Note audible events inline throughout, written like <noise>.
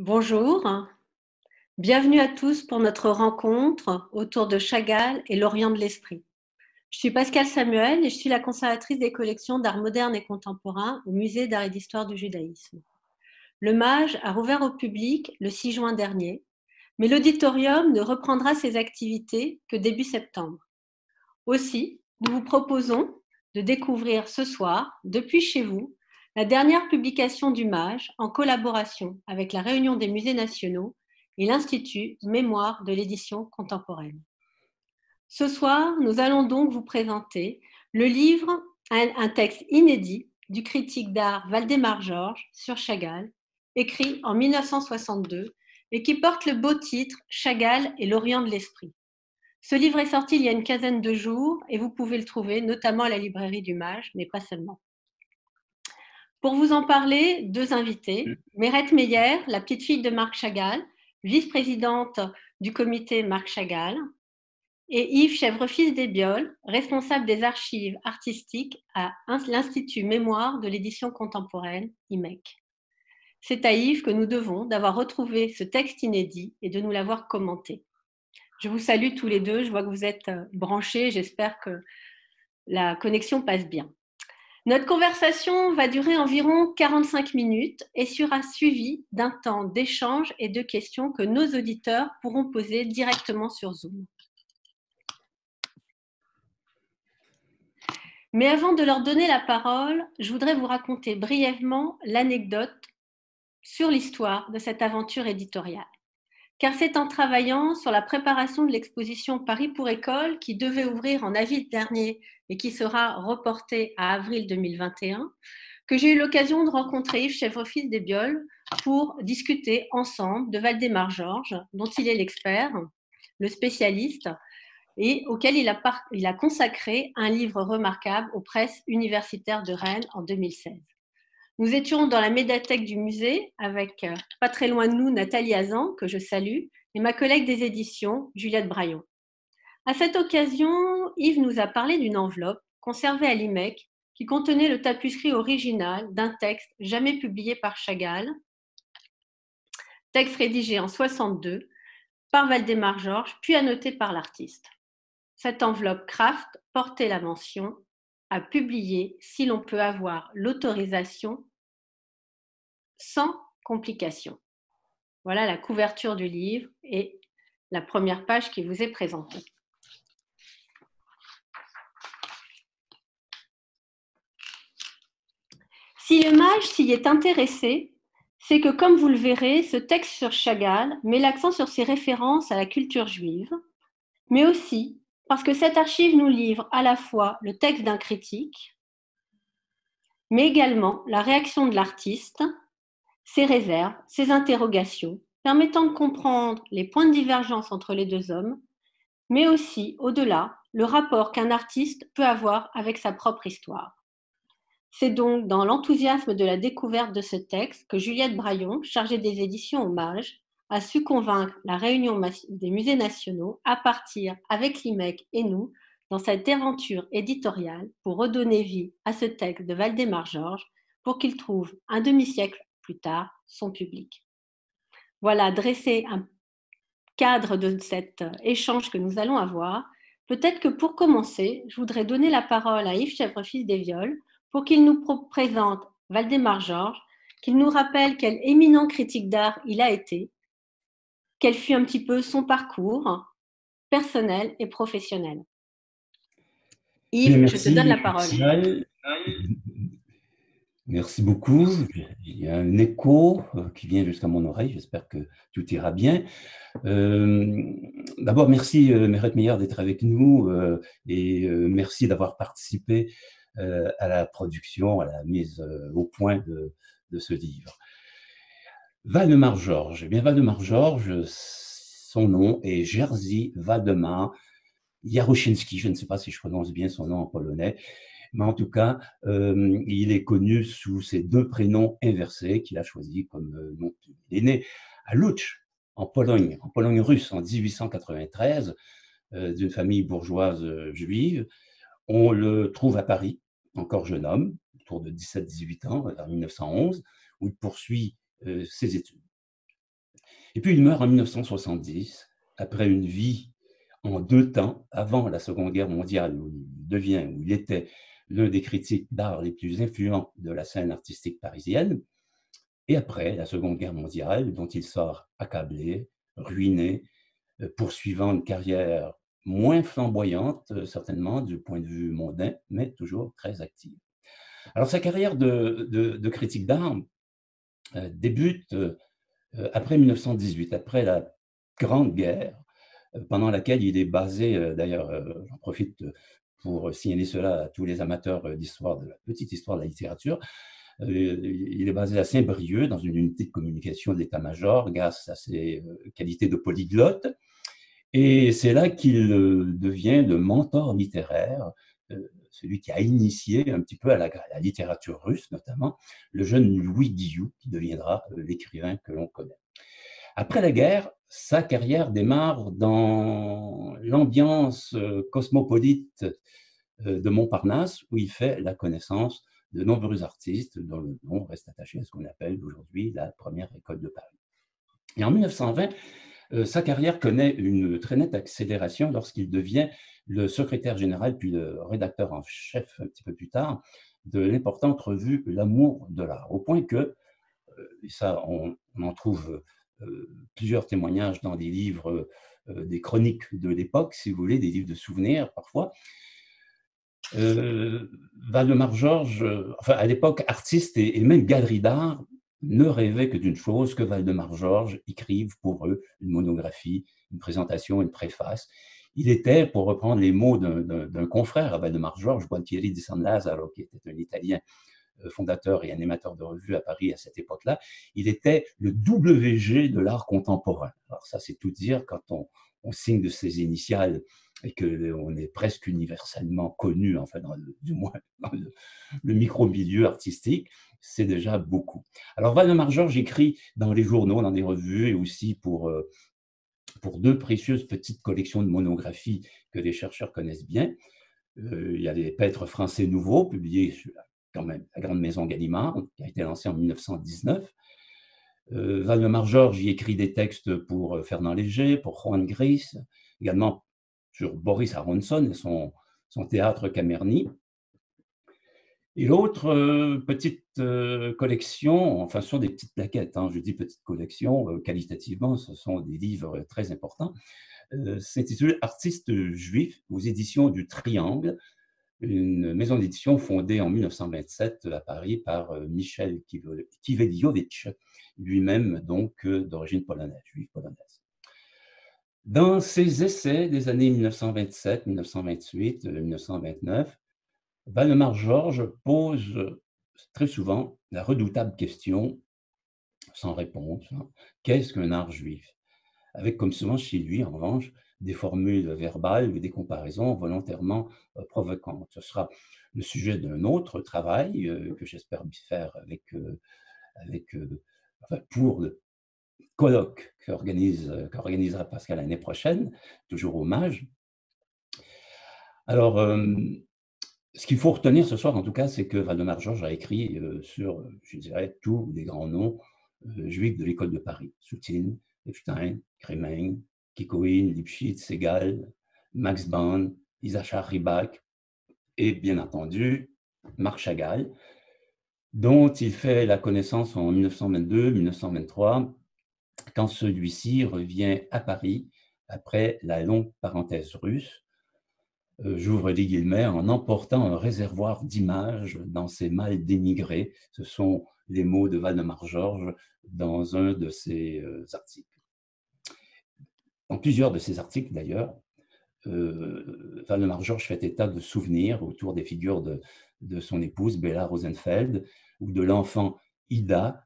Bonjour, bienvenue à tous pour notre rencontre autour de Chagall et l'Orient de l'Esprit. Je suis Pascal Samuel et je suis la conservatrice des collections d'art moderne et contemporain au Musée d'art et d'histoire du judaïsme. Le MAGE a rouvert au public le 6 juin dernier, mais l'auditorium ne reprendra ses activités que début septembre. Aussi, nous vous proposons de découvrir ce soir, depuis chez vous, la dernière publication du MAGE en collaboration avec la Réunion des musées nationaux et l'Institut Mémoire de l'édition contemporaine. Ce soir, nous allons donc vous présenter le livre, un texte inédit du critique d'art Valdemar Georges sur Chagall, écrit en 1962 et qui porte le beau titre Chagall et l'Orient de l'Esprit. Ce livre est sorti il y a une quinzaine de jours et vous pouvez le trouver notamment à la librairie du Mage, mais pas seulement. Pour vous en parler, deux invités. Mérette Meyer, la petite fille de Marc Chagall, vice-présidente du comité Marc Chagall, et Yves Chèvrefils Desbioles, responsable des archives artistiques à l'Institut Mémoire de l'édition contemporaine, IMEC. C'est à Yves que nous devons d'avoir retrouvé ce texte inédit et de nous l'avoir commenté. Je vous salue tous les deux, je vois que vous êtes euh, branchés, j'espère que la connexion passe bien. Notre conversation va durer environ 45 minutes et sera suivie d'un temps d'échange et de questions que nos auditeurs pourront poser directement sur Zoom. Mais avant de leur donner la parole, je voudrais vous raconter brièvement l'anecdote sur l'histoire de cette aventure éditoriale car c'est en travaillant sur la préparation de l'exposition Paris pour école qui devait ouvrir en avril dernier et qui sera reportée à avril 2021 que j'ai eu l'occasion de rencontrer Yves Chèvrefils Desbioles pour discuter ensemble de Valdemar Georges, dont il est l'expert, le spécialiste, et auquel il a, a consacré un livre remarquable aux presses universitaires de Rennes en 2016. Nous étions dans la médiathèque du musée avec, euh, pas très loin de nous, Nathalie Azan, que je salue, et ma collègue des éditions, Juliette Braillon. À cette occasion, Yves nous a parlé d'une enveloppe conservée à l'IMEC qui contenait le tapisserie original d'un texte jamais publié par Chagall, texte rédigé en 62 par Valdemar Georges, puis annoté par l'artiste. Cette enveloppe Kraft portait la mention à publier si l'on peut avoir l'autorisation sans complication. Voilà la couverture du livre et la première page qui vous est présentée. Si le mage s'y est intéressé, c'est que, comme vous le verrez, ce texte sur Chagall met l'accent sur ses références à la culture juive, mais aussi parce que cette archive nous livre à la fois le texte d'un critique, mais également la réaction de l'artiste ses réserves, ses interrogations, permettant de comprendre les points de divergence entre les deux hommes, mais aussi, au-delà, le rapport qu'un artiste peut avoir avec sa propre histoire. C'est donc dans l'enthousiasme de la découverte de ce texte que Juliette Braillon, chargée des éditions Hommage, a su convaincre la réunion des musées nationaux à partir avec l'IMEC et nous dans cette aventure éditoriale pour redonner vie à ce texte de Valdemar Georges pour qu'il trouve un demi-siècle plus tard son public. Voilà, dresser un cadre de cet euh, échange que nous allons avoir. Peut-être que pour commencer, je voudrais donner la parole à Yves Chèvrefils Desvioles pour qu'il nous présente Valdemar Georges, qu'il nous rappelle quel éminent critique d'art il a été, quel fut un petit peu son parcours personnel et professionnel. Yves, je te donne la parole. Merci beaucoup. Il y a un écho euh, qui vient jusqu'à mon oreille. J'espère que tout ira bien. Euh, d'abord, merci euh, Meret Meillard d'être avec nous et merci d'avoir participé à la production, à la mise au point de, ce livre. Valdemar Georges. Eh bien, Valdemar Georges, son nom est Jerzy Valdemar Jaroszyński. Je ne sais pas si je prononce bien son nom en polonais mais en tout cas, euh, il est connu sous ses deux prénoms inversés qu'il a choisis comme euh, nom. Il est né à Lutsch, en Pologne, en Pologne russe, en 1893, euh, d'une famille bourgeoise juive. On le trouve à Paris, encore jeune homme, autour de 17-18 ans, vers 1911, où il poursuit ses études. Et puis il meurt en 1970, après une vie en deux temps, avant la Seconde Guerre mondiale, où il devient, où il était l'un des critiques d'art les plus influents de la scène artistique parisienne, et après la Seconde Guerre mondiale, dont il sort accablé, ruiné, euh, poursuivant une carrière moins flamboyante, euh, certainement, du point de vue mondain, mais toujours très active. Alors, sa carrière de, critique d'art euh, débute après 1918, après la Grande Guerre, pendant laquelle il est basé, d'ailleurs, j'en profite pour signaler cela à tous les amateurs d'histoire, de la petite histoire de la littérature, il est basé à Saint-Brieuc, dans une unité de communication de l'état-major, grâce à ses qualités de polyglotte. Et c'est là qu'il devient le mentor littéraire, celui qui a initié un petit peu à la, littérature russe, notamment le jeune Louis Guillou, qui deviendra l'écrivain que l'on connaît. Après la guerre, sa carrière démarre dans l'ambiance cosmopolite de Montparnasse, où il fait la connaissance de nombreux artistes dont le nom reste attaché à ce qu'on appelle aujourd'hui la première école de Paris. Et en 1920, euh, sa carrière connaît une très nette accélération lorsqu'il devient le secrétaire général puis le rédacteur en chef un petit peu plus tard de l'importante revue L'amour de l'art, au point que, euh, et ça on, en trouve euh, plusieurs témoignages dans des livres, des chroniques de l'époque, si vous voulez, des livres de souvenirs parfois, euh, Valdemar Georges, enfin à l'époque, artiste et, même galerie d'art ne rêvaient que d'une chose, que Valdemar Georges écrive pour eux une monographie, une présentation, une préface. Il était, pour reprendre les mots d'un confrère à Valdemar Georges, Gualtieri di San Lazzaro, qui était un Italien euh, fondateur et animateur de revue à Paris à cette époque-là, il était le WG de l'art contemporain. Alors ça, c'est tout dire quand on, on signe de ses initiales et qu'on est presque universellement connu, enfin, du moins <laughs> dans le, micro-milieu artistique, c'est déjà beaucoup. Alors, Valdemar Georges écrit dans les journaux, dans des revues, et aussi pour, euh, pour deux précieuses petites collections de monographies que les chercheurs connaissent bien. Euh, il y a les Pêtres français nouveaux, publiés quand même la grande maison Gallimard, qui a été lancée en 1919. Euh, Valdemar Georges y écrit des textes pour euh, Fernand Léger, pour Juan Gris, également sur Boris Aronson et son, théâtre Camerny. Et l'autre euh, petite euh, collection, enfin ce sont des petites plaquettes, hein, je dis petite collection, euh, qualitativement ce sont des livres très importants, s'intitule Artistes juifs aux éditions du Triangle, une maison d'édition fondée en 1927 à Paris par Michel Kiveliovitch, lui-même donc d'origine polonaise, juif polonaise. Dans ses essais des années 1927, 1928, 1929, Valdemar Georges pose très souvent la redoutable question, sans réponse, hein, qu'est-ce qu'un art juif? Avec comme souvent chez lui, en revanche, des formules verbales ou des comparaisons volontairement euh, provocantes. Ce sera le sujet d'un autre travail euh, que j'espère faire avec, euh, avec pour le colloque euh, qu'organisera Pascal l'année prochaine, toujours hommage. Alors, euh, ce qu'il faut retenir ce soir, en tout cas, c'est que Valdemar Georges a écrit euh, sur, je dirais, tous les grands noms juifs de l'école de Paris. Soutine, Epstein, Kremen, Kikoïn, Lipschitz, Segal, Max Bahn, Isachar Ribak et bien entendu Marc Chagall, dont il fait la connaissance en 1922-1923 quand celui-ci revient à Paris après la longue parenthèse russe, euh, j'ouvre les guillemets, en emportant un réservoir d'images dans ses mâles dénigrés. Ce sont les mots de Valdemar Georges dans un de ses euh, articles. Dans plusieurs de ses articles, d'ailleurs, euh, Valdemar Georges fait état de souvenirs autour des figures de, de son épouse, Bella Rosenfeld, ou de l'enfant Ida,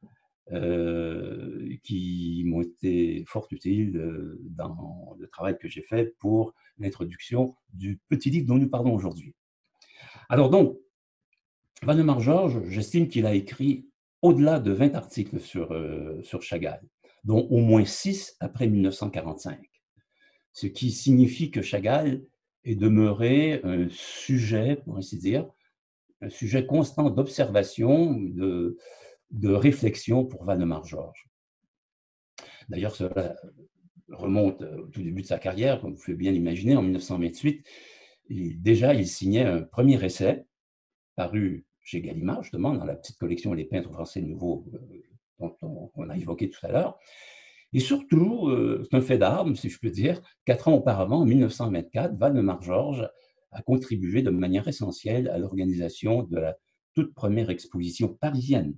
euh, qui m'ont été fort utiles euh, dans le travail que j'ai fait pour l'introduction du petit livre dont nous parlons aujourd'hui. Alors donc, Valdemar Georges, j'estime qu'il a écrit au-delà de 20 articles sur, euh, sur Chagall, dont au moins 6 après 1945, ce qui signifie que Chagall est demeuré un sujet, pour ainsi dire, un sujet constant d'observation, de, de réflexion pour Valdemar Georges. D'ailleurs, cela remonte au tout début de sa carrière, comme vous pouvez bien imaginer, en 1928. déjà, il signait un premier essai paru chez Gallimard, justement, dans la petite collection Les peintres français nouveaux dont on, a évoqué tout à l'heure. Et surtout, c'est un fait d'armes, si je peux dire, quatre ans auparavant, en 1924, Valdemar-Georges a contribué de manière essentielle à l'organisation de la toute première exposition parisienne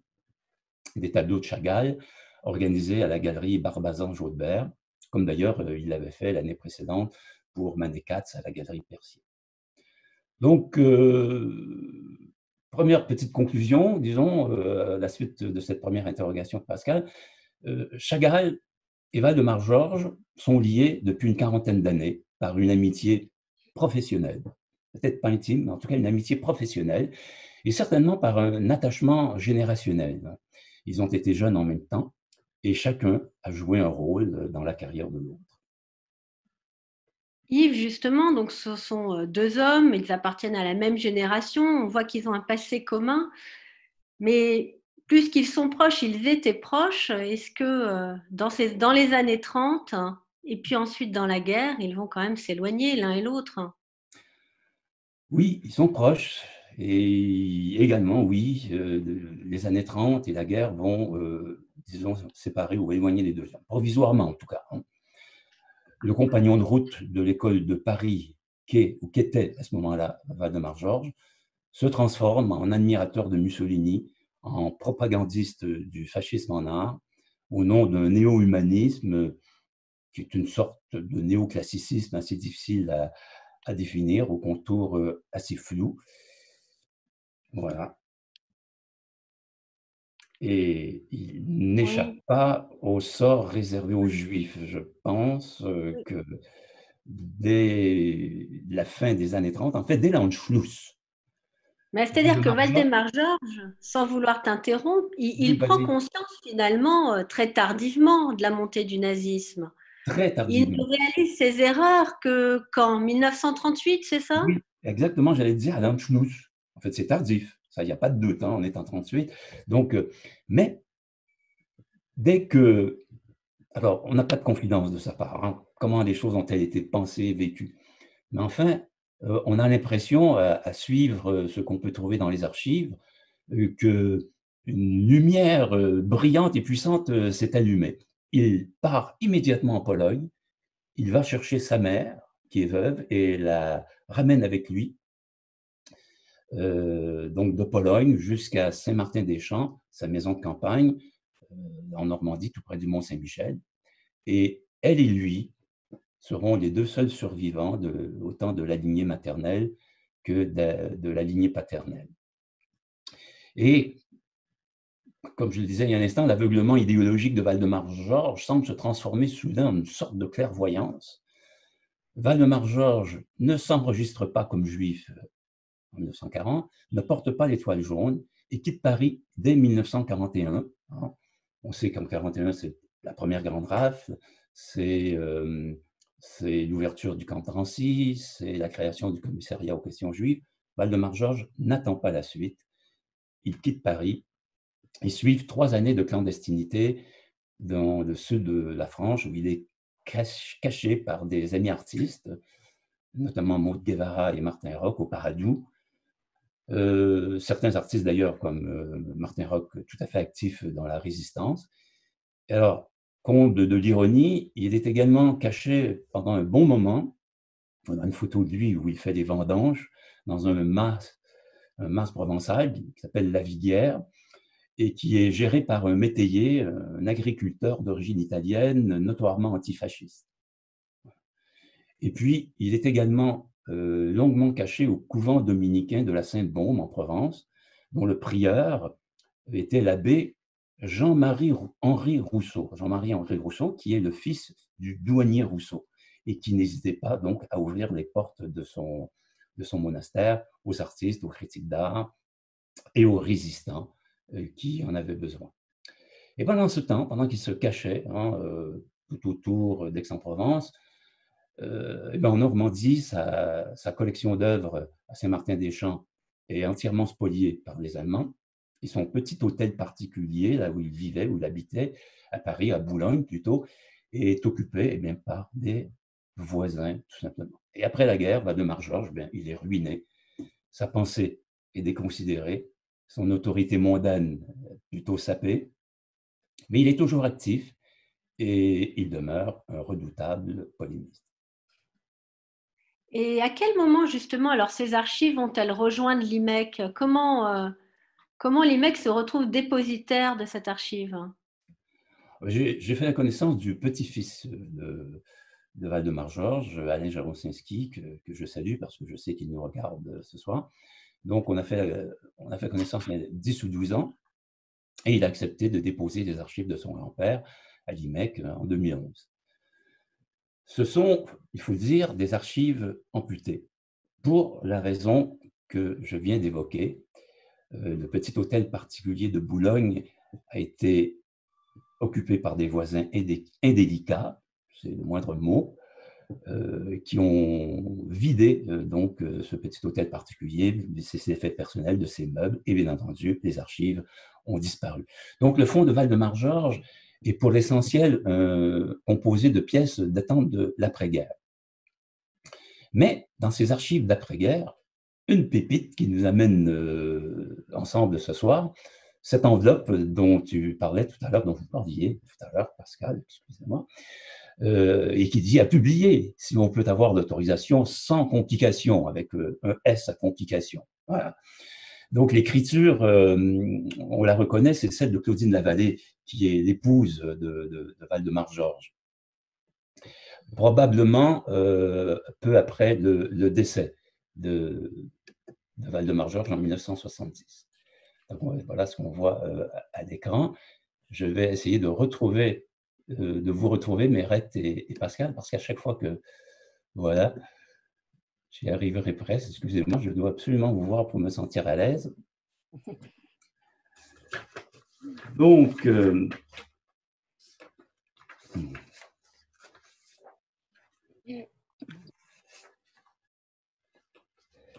des tableaux de Chagall, organisée à la galerie Barbazan-Jaudebert, comme d'ailleurs euh, il l'avait fait l'année précédente pour Manet Katz à la galerie Percier. Donc, euh, première petite conclusion, disons, euh, à la suite de cette première interrogation de Pascal, Chagall et Valdemar-Georges sont liés depuis une quarantaine d'années par une amitié professionnelle peut-être pas intime, mais en tout cas une amitié professionnelle, et certainement par un attachement générationnel. Ils ont été jeunes en même temps, et chacun a joué un rôle dans la carrière de l'autre. Yves, justement, donc ce sont euh, deux hommes, ils appartiennent à la même génération, on voit qu'ils ont un passé commun, mais plus qu'ils sont proches, ils étaient proches. Est-ce que euh, dans, ces, dans les années 30, et puis ensuite dans la guerre, ils vont quand même s'éloigner l'un et l'autre oui, ils sont proches. Et également, oui, euh, les années 30 et la guerre vont, euh, disons, séparer ou éloigner les deux, provisoirement en tout cas. Hein. Le compagnon de route de l'école de Paris, qui ou qui était à ce moment-là Valdemar Georges, se transforme en admirateur de Mussolini, en propagandiste du fascisme en art, au nom d'un néo-humanisme qui est une sorte de néoclassicisme assez difficile à, à définir, au contour assez flou. Voilà. Et il n'échappe pas au sort réservé aux Juifs. Je pense que dès la fin des années 30, en fait, dès l'Anschluss, c'est-à-dire que Valdemar Georges, sans vouloir t'interrompre, il, prend conscience finalement très tardivement de la montée du nazisme. Il ne réalise ses erreurs que qu'en 1938, c'est ça? Oui, exactement, j'allais dire Alain Schnuss. En fait, c'est tardif. Il n'y a pas de doute, hein, on est en 38. Donc, euh, mais dès que. Alors, on n'a pas de confidence de sa part. Hein. comment les choses ont-elles été pensées, vécues? Mais enfin, euh, on a l'impression, à, suivre ce qu'on peut trouver dans les archives, euh, que une lumière brillante et puissante s'est allumée il part immédiatement en Pologne, il va chercher sa mère, qui est veuve, et la ramène avec lui, euh, donc de Pologne jusqu'à Saint-Martin-des-Champs, sa maison de campagne, euh, en Normandie, tout près du Mont-Saint-Michel. Et elle et lui seront les deux seuls survivants, de, autant de la lignée maternelle que de, la lignée paternelle. Et comme je le disais il y a un instant, l'aveuglement idéologique de Valdemar-Georges semble se transformer soudain en une sorte de clairvoyance. Valdemar-Georges ne s'enregistre pas comme juif en 1940, ne porte pas l'étoile jaune et quitte Paris dès 1941. On sait qu'en 1941, c'est la première grande rafle, euh, c'est l'ouverture du camp de Drancy, c'est la création du commissariat aux questions juives. Valdemar-Georges n'attend pas la suite. Il quitte Paris ils suivent trois années de clandestinité dans le sud de la France, où il est caché par des amis artistes, notamment Maud Guevara et Martin Roch au Paradou. Certains artistes d'ailleurs, comme Martin Roch, tout à fait actifs dans la résistance. alors, compte de, l'ironie, il est également caché pendant un bon moment. On a une photo de lui où il fait des vendanges dans un mas, un mas provençal qui s'appelle La Viguière et qui est géré par un métayer, un agriculteur d'origine italienne, notoirement antifasciste. Et puis, il est également euh, longuement caché au couvent dominicain de la Sainte-Baume en Provence, dont le prieur était l'abbé Jean-Marie Henri Rousseau. Jean-Marie Henri Rousseau, qui est le fils du douanier Rousseau et qui n'hésitait pas donc à ouvrir les portes de son, monastère aux artistes, aux critiques d'art et aux résistants euh, qui en avait besoin. Et pendant ce temps, pendant qu'il se cachait hein, euh, tout autour d'Aix-en-Provence, en Normandie, sa, collection d'œuvres à Saint-Martin-des-Champs est entièrement spoliée par les Allemands et son petit hôtel particulier, là où il vivait, où il habitait, à Paris, à Boulogne plutôt, est occupé eh par des voisins, tout simplement. Et après la guerre, Valdemar Georges, bien, il est ruiné. Sa pensée est déconsidérée, son autorité mondaine plutôt sapée, mais il est toujours actif et il demeure un redoutable polémiste. Et à quel moment justement, alors ces archives vont-elles rejoindre l'IMEC? Comment, euh, comment l'IMEC se retrouve dépositaire de cette archive? J'ai fait la connaissance du petit-fils de, de Valdemar-Georges, Alain Jarosinski, que, je salue parce que je sais qu'il nous regarde ce soir. Donc on a fait, on a fait connaissance il y a 10 ou 12 ans et il a accepté de déposer les archives de son grand-père à l'IMEC en 2011. Ce sont, il faut dire, des archives amputées, pour la raison que je viens d'évoquer. Euh, le petit hôtel particulier de Boulogne a été occupé par des voisins indélicats, c'est le moindre mot, euh, qui ont vidé euh, donc ce petit hôtel particulier de ses effets personnels, de ses meubles, et bien entendu, les archives ont disparu. Donc le fonds de Val-de-Margeorges et pour l'essentiel euh, composé de pièces datant de l'après-guerre. Mais dans ces archives d'après-guerre, une pépite qui nous amène euh, ensemble ce soir, cette enveloppe dont tu parlais tout à l'heure, dont vous parliez tout à l'heure, Pascal, excusez-moi, euh, et qui dit à publier si on peut avoir l'autorisation sans complication, avec un S à complication. Voilà. Donc l'écriture, euh, on la reconnaît, c'est celle de Claudine Lavallée, qui est l'épouse de, de, de Valdemar-Georges. Probablement euh, peu après le, décès de, de Valdemar-Georges en 1970. voilà ce qu'on voit euh, à l'écran. Je vais essayer de retrouver, de vous retrouver, Mérette et, et Pascal, parce qu'à chaque fois que, voilà, J'y arriverai presque, excusez-moi, je dois absolument vous voir pour me sentir à l'aise. Donc, euh,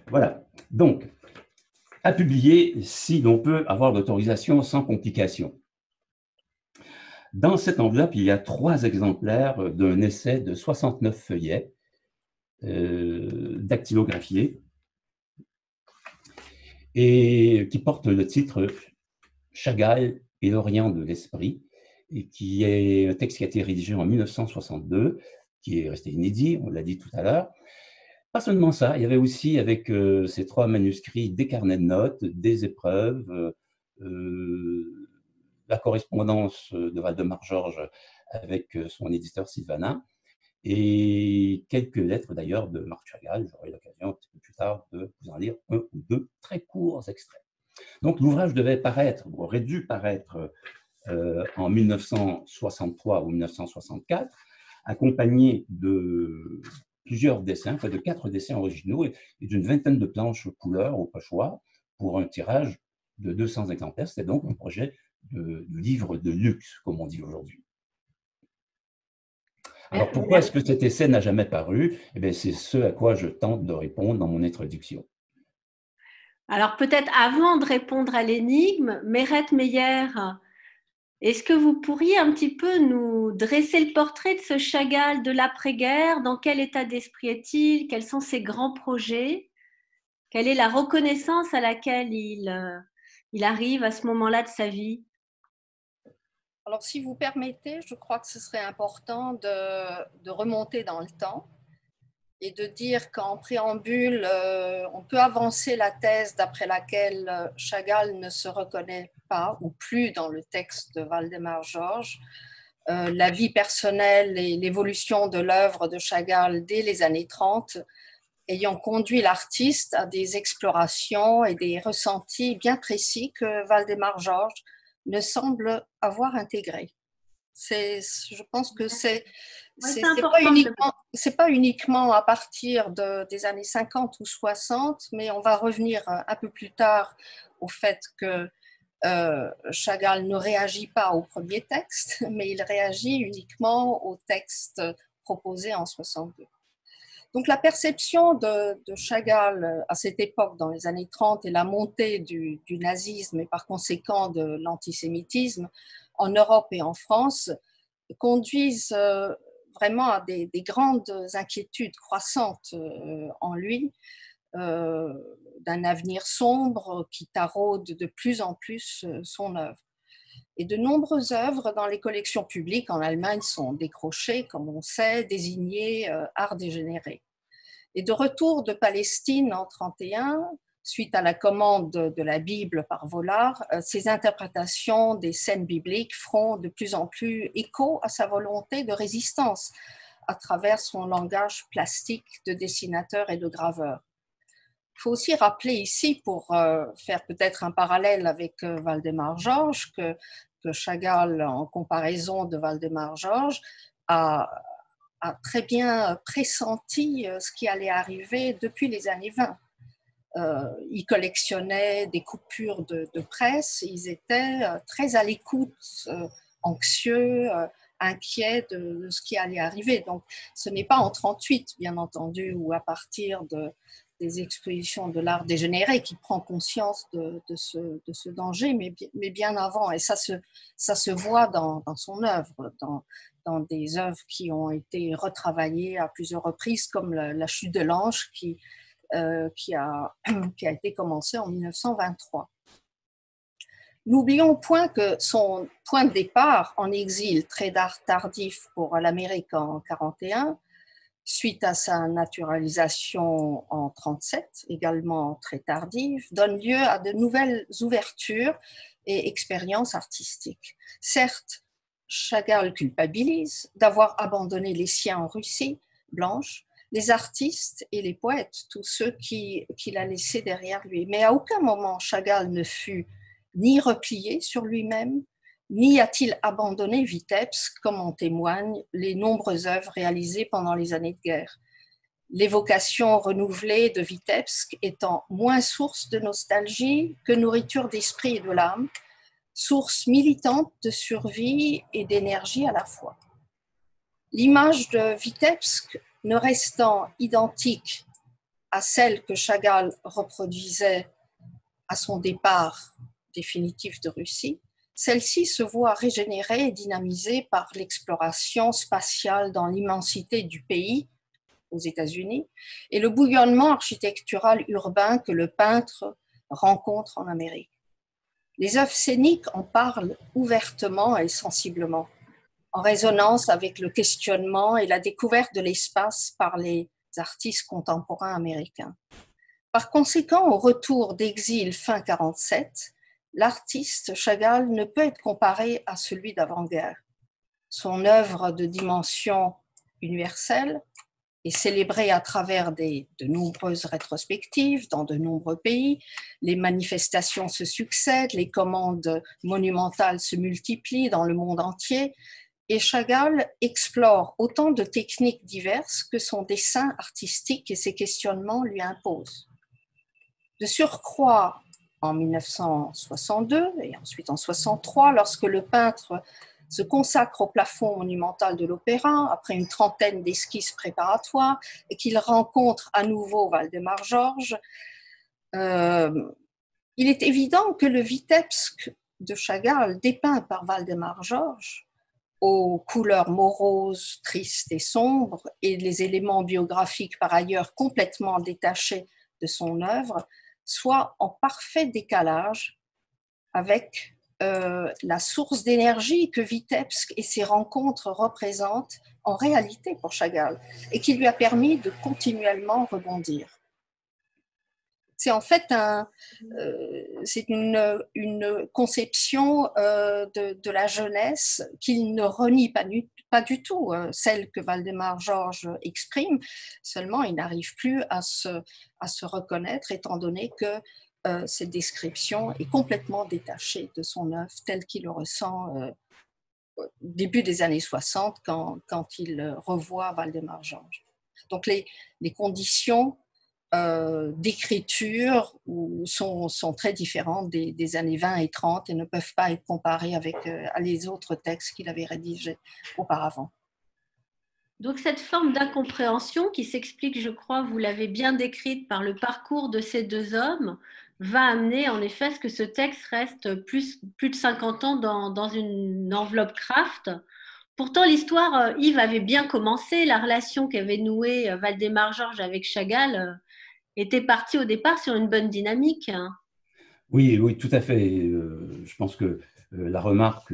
voilà. Donc, à publier si l'on peut avoir l'autorisation sans complication. Dans cette enveloppe, il y a trois exemplaires d'un essai de 69 feuillets dactylographié et qui porte le titre Chagall et l'Orient de l'Esprit, et qui est un texte qui a été rédigé en 1962, qui est resté inédit, on l'a dit tout à l'heure. Pas seulement ça, il y avait aussi avec euh, ces trois manuscrits des carnets de notes, des épreuves, euh, la correspondance de Valdemar Georges avec son éditeur Sylvana, et quelques lettres d'ailleurs de Marc Chagall. J'aurai l'occasion un petit peu plus tard de vous en lire un ou deux très courts extraits. Donc l'ouvrage devait paraître, ou aurait dû paraître euh, en 1963 ou 1964, accompagné de plusieurs dessins, enfin de quatre dessins originaux et, d'une vingtaine de planches couleurs au pochoir pour un tirage de 200 exemplaires. C'était donc un projet de livre de luxe, comme on dit aujourd'hui. Alors pourquoi est-ce que cet essai n'a jamais paru? Eh C'est ce à quoi je tente de répondre dans mon introduction. Alors peut-être avant de répondre à l'énigme, Mérette Meyer, est-ce que vous pourriez un petit peu nous dresser le portrait de ce Chagall de l'après-guerre? Dans quel état d'esprit est-il? Quels sont ses grands projets? Quelle est la reconnaissance à laquelle il, euh, il arrive à ce moment-là de sa vie? Alors, si vous permettez, je crois que ce serait important de, remonter dans le temps et de dire qu'en préambule, euh, on peut avancer la thèse d'après laquelle euh, Chagall ne se reconnaît pas ou plus dans le texte de Valdemar Georges. Euh, la vie personnelle et l'évolution de l'œuvre de Chagall dès les années 30 ayant conduit l'artiste à des explorations et des ressentis bien précis que Valdemar Georges ne semble avoir intégré. C'est, je pense que c'est c'est pas, uniquement, pas uniquement à partir de, des années 50 ou 60, mais on va revenir un peu plus tard au fait que euh, Chagall ne réagit pas au premier texte, <laughs> mais il réagit uniquement au texte proposé en 62. Donc la perception de, Chagall euh, à cette époque, dans les années 30, et la montée du, nazisme et par conséquent de l'antisémitisme en Europe et en France conduisent euh, vraiment à des, grandes inquiétudes croissantes euh, en lui, d'un avenir sombre qui taraude de plus en plus son œuvre. Et de nombreuses œuvres dans les collections publiques en Allemagne sont décrochées, comme on sait, désignées art dégénéré. Et de retour de Palestine en 31, suite à la commande de la Bible par Vollard, euh, ses interprétations des scènes bibliques feront de plus en plus écho à sa volonté de résistance à travers son langage plastique de dessinateur et de graveur. Il faut aussi rappeler ici, pour euh, faire peut-être un parallèle avec euh, Valdemar Georges, que, Chagall, en comparaison de Valdemar Georges, a très bien pressenti euh, ce qui allait arriver depuis les années 20. Euh, ils collectionnaient des coupures de, presse, ils étaient très à l'écoute, anxieux, inquiets de, ce qui allait arriver. Donc ce n'est pas en 38, bien entendu, ou à partir de, des expositions de l'art dégénéré qui prend conscience de, ce, danger, mais, bien avant. Et ça se, voit dans, son œuvre, dans, des œuvres qui ont été retravaillées à plusieurs reprises, comme La, chute de l'ange qui, euh, qui a <clears throat> été commencée en 1923. N'oublions point que son point de départ en exil, très tardif pour l'Amérique en 1941, suite à sa naturalisation en 1937, également très tardive, donne lieu à de nouvelles ouvertures et expériences artistiques. Certes, Chagall culpabilise d'avoir abandonné les siens en Russie blanche, les artistes et les poètes, tous ceux qu'il qui a laissés derrière lui. Mais à aucun moment Chagall ne fut ni replié sur lui-même, ni a-t-il abandonné Vitebsk, comme en témoignent les nombreuses œuvres réalisées pendant les années de guerre? L'évocation renouvelée de Vitebsk étant moins source de nostalgie que nourriture d'esprit et de l'âme, source militante de survie et d'énergie à la fois. L'image de Vitebsk ne restant identique à celle que Chagall reproduisait à son départ définitif de Russie, celle-ci se voit régénérée et dynamisée par l'exploration spatiale dans l'immensité du pays, aux États-Unis, et le bouillonnement architectural urbain que le peintre rencontre en Amérique. Les œuvres scéniques en parlent ouvertement et sensiblement, en résonance avec le questionnement et la découverte de l'espace par les artistes contemporains américains. Par conséquent, au retour d'exil fin 47, l'artiste Chagall ne peut être comparé à celui d'avant-guerre. Son œuvre de dimension universelle est célébrée à travers de nombreuses rétrospectives dans de nombreux pays. Les manifestations se succèdent, les commandes monumentales se multiplient dans le monde entier. Et Chagall explore autant de techniques diverses que son dessin artistique et ses questionnements lui imposent. De surcroît, en 1962 et ensuite en 63, lorsque le peintre se consacre au plafond monumental de l'opéra après une trentaine d'esquisses préparatoires et qu'il rencontre à nouveau Valdemar Georges, euh, il est évident que le Vitebsk de Chagall, dépeint par Valdemar Georges, aux couleurs moroses, tristes et sombres, et les éléments biographiques par ailleurs complètement détachés de son œuvre, soit en parfait décalage avec euh, la source d'énergie que Vitebsk et ses rencontres représentent en réalité pour Chagall et qui lui a permis de continuellement rebondir. C'est en fait un, euh, une, une, conception euh, de, de, la jeunesse qu'il ne renie pas du, pas du tout, celle que Valdemar Georges exprime, seulement il n'arrive plus à se, à se reconnaître étant donné que euh, cette description est complètement détachée de son œuvre telle qu'il le ressent euh, au début des années 60 quand, quand il revoit Valdemar Georges. Donc les, les conditions euh, d'écriture sont, sont, très différentes des, années 20 et 30 et ne peuvent pas être comparées avec les autres textes qu'il avait rédigés auparavant. Donc cette forme d'incompréhension qui s'explique, je crois, vous l'avez bien décrite par le parcours de ces deux hommes, va amener en effet ce que ce texte reste plus, plus de 50 ans dans, dans une enveloppe craft. Pourtant, l'histoire, euh, Yves avait bien commencé. La relation qu'avait nouée euh, Valdemar Georges avec Chagall euh, était partie au départ sur une bonne dynamique. Oui, oui, tout à fait. je pense que la remarque